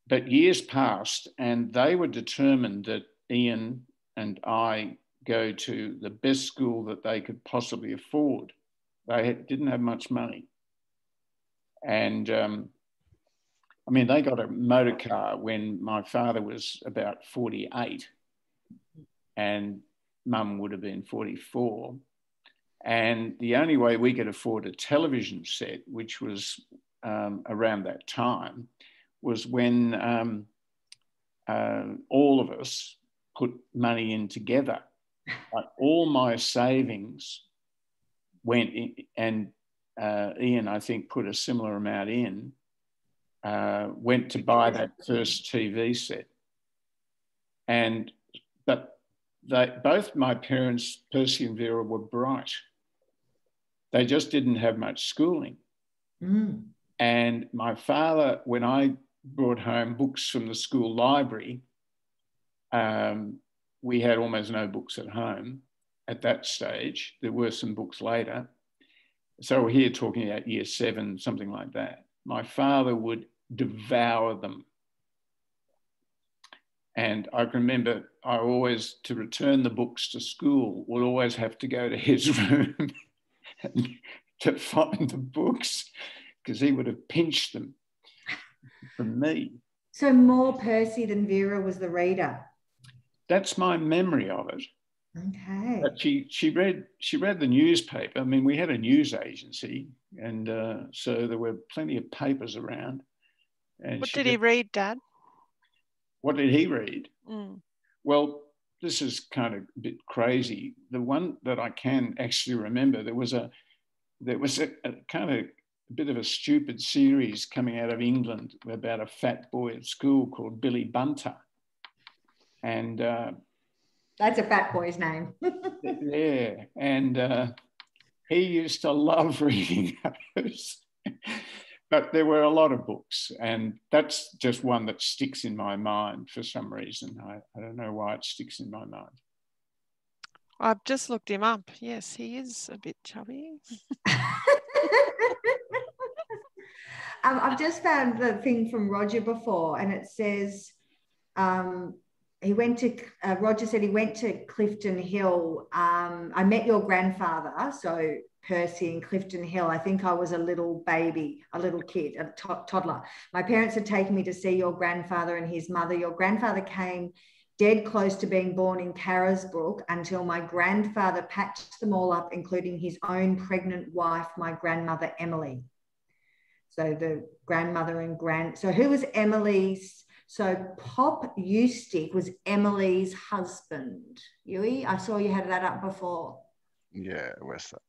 but years passed, and they were determined that Ian and I go to the best school that they could possibly afford. They didn't have much money, and um, I mean, they got a motor car when my father was about 48 and mum would have been 44. And the only way we could afford a television set, which was um, around that time, was when um, uh, all of us put money in together. Like all my savings went in, and uh, Ian, I think, put a similar amount in uh, went to buy that first TV set. And, but they, both my parents, Percy and Vera, were bright. They just didn't have much schooling. Mm. And my father, when I brought home books from the school library, um, we had almost no books at home at that stage. There were some books later. So we're here talking about year seven, something like that. My father would devour them. And I remember I always, to return the books to school, would always have to go to his room to find the books because he would have pinched them from me. So more Percy than Vera was the reader. That's my memory of it. Okay. But she she read she read the newspaper. I mean, we had a news agency, and uh, so there were plenty of papers around. And What she did he read, Dad? What did he read? Mm. Well, this is kind of a bit crazy. The one that I can actually remember, there was a there was a, a kind of a bit of a stupid series coming out of England about a fat boy at school called Billy Bunter, and uh, That's a fat boy's name. yeah, and uh, he used to love reading those. but there were a lot of books, and that's just one that sticks in my mind for some reason. I, I don't know why it sticks in my mind. I've just looked him up. Yes, he is a bit chubby. um, I've just found the thing from Roger before, and it says um, he went to. Uh, Roger said he went to Clifton Hill. Um, I met your grandfather, so Percy in Clifton Hill. I think I was a little baby, a little kid, a to- toddler. My parents had taken me to see your grandfather and his mother. Your grandfather came dead close to being born in Carisbrook until my grandfather patched them all up, including his own pregnant wife, my grandmother Emily. So the grandmother and grand. So who was Emily's? So Pop Ustick was Emily's husband. Uey, I saw you had that up before. Yeah, where's that?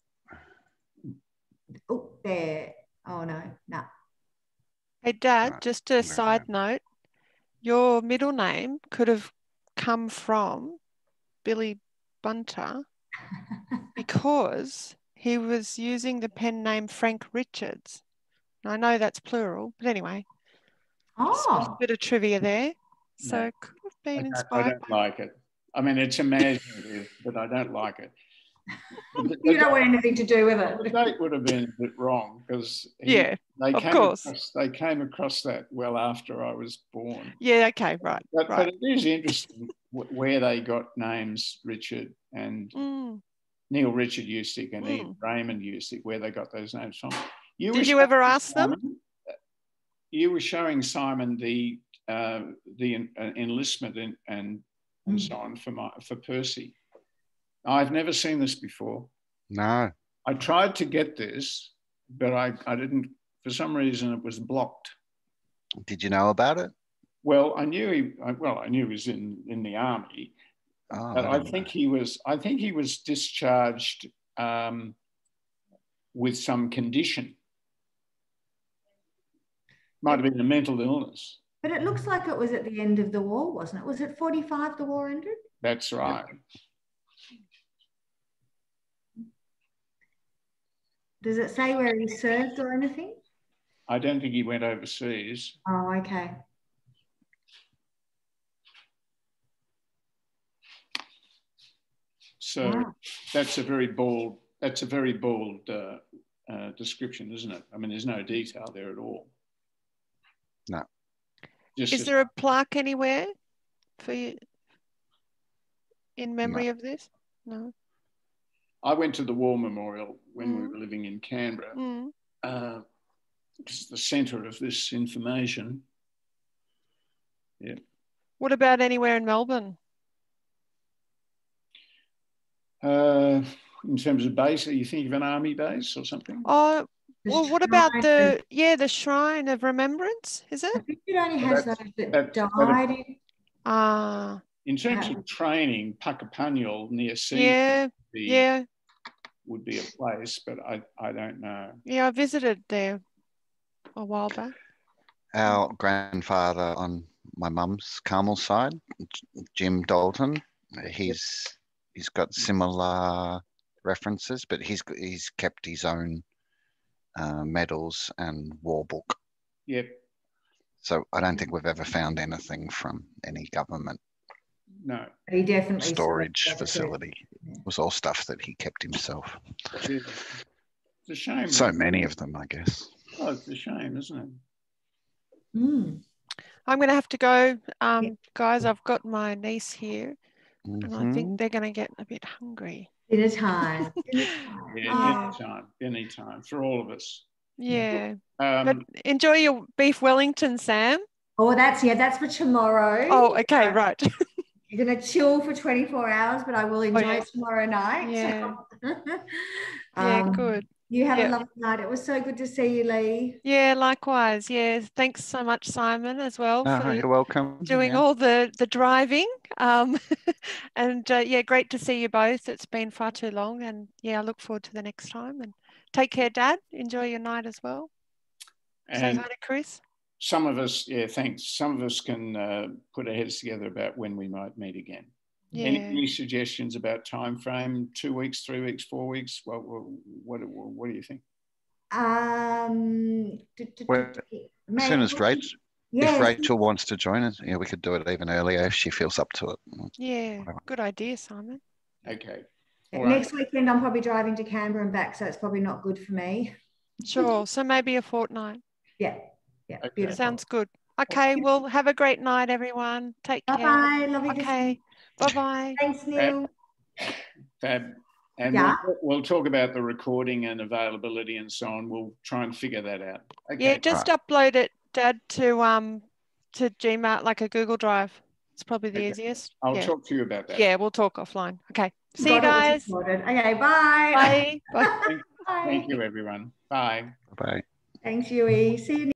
Oh, there. Oh no, no. Hey, Dad, Right, just a okay. side note. Your middle name could have come from Billy Bunter because he was using the pen name Frank Richards. I know that's plural, but anyway, just a Oh, bit of trivia there. So No. could have been don't, I don't like it. I mean, it's imaginative, but I don't like it. The- you the don't want anything to do with The it. date would have been a bit wrong because Yeah, they of came course. Across, they came across that well after I was born. yeah, okay, right, But, right. but it is interesting where they got names Richard and Mm. Neil Richard Ustick and Mm. Ian Raymond Ustick, where they got those names from. You Did you ever ask them? Simon- You were showing Simon the uh, the en- uh, enlistment and and, and Mm. so on for my for Percy. I've never seen this before. No. I tried to get this, but I, I didn't. For some reason, it was blocked. Did you know about it? Well, I knew he. I- Well, I knew he was in in the army, Oh, but I think he was. I think he was discharged um, with some condition. Might have been a mental illness. But it looks like it was at the end of the war, wasn't it? Was it 45 the war ended? That's right. Does it say where he served or anything? I don't think he went overseas. Oh, okay. So Wow. that's a very bold. That's a very bold uh, uh, description, isn't it? I mean, there's no detail there at all. Just Is as- there a plaque anywhere for you in memory of this? No. I went to the War Memorial when we Mm. were living in Canberra. Mm. Uh, it's the centre of this information. Yeah. What about anywhere in Melbourne? Uh, in terms of base, are you thinking of an army base or something? Oh, The well, what about shrine- the yeah the Shrine of Remembrance? Is I it? think it only Well, has those that's- that that's- died in. Ah, In terms Yeah. of training, Puckapunyal near sea yeah, would, be, yeah, would be a place, but I, I don't know. yeah. I visited there a while back. Our grandfather on my mum's Carmel side, Jim Dalton, he's he's got similar references, but he's g- he's kept his own uh, medals and war book. Yep, So I don't think we've ever found anything from any government no. He definitely storage facility. Yeah. It was all stuff that he kept himself. It's a shame. So many of them, I guess. Oh, it's a shame, isn't it? Mm. I'm going to have to go, um, guys. I've got my niece here, and I think they're going to get a bit hungry. Dinner time. Time. Yeah, Ah. any time, any time for all of us. Yeah, but Um, enjoy your beef Wellington, Sam. Oh, that's yeah, that's for tomorrow. Oh, okay, right. You're gonna chill for 24 hours, but I will enjoy yeah. it tomorrow night. Yeah. Um, yeah, good. You had Yeah. a lovely night. It was so good to see you, Lee. Yeah, likewise. Yeah, thanks so much, Simon, as well No, for you're welcome. doing Yeah. all the the driving. Um, and uh, yeah, great to see you both. It's been far too long, and yeah, I look forward to the next time. And take care, Dad. Enjoy your night as well. Say and hi to Chris. some of us, yeah, thanks. Some of us can uh, put our heads together about when we might meet again. Yeah. Any, any suggestions about time frame? Two weeks, three weeks, four weeks? What, what, what, what do you think? Um, d- d- Well, d- As soon as what- Rachel, yes, if Rachel wants to join us, yeah, we could do it even earlier if she feels up to it. Yeah, Whatever. good idea, Simon. Okay. Yeah, All right. Next weekend, I'm probably driving to Canberra and back, so it's probably not good for me. Sure. So maybe a fortnight. Yeah, yeah, Okay. beautiful. Sounds good. Okay. Well, have a great night, everyone. Take Bye care. bye. Lovely to see Okay. You. Bye bye. Thanks, Neil. Fab. And Yeah. we'll, we'll talk about the recording and availability and so on. We'll try and figure that out. Okay. Yeah, just upload it, Dad, to um to Gmail like a Google Drive. It's probably the Okay. easiest. I'll yeah. talk to you about that. yeah, we'll talk offline. Okay. See you Got it, guys. Okay, bye. Bye. Bye. Bye. Thank you, everyone. Bye. Bye. Thanks, Uey. See you.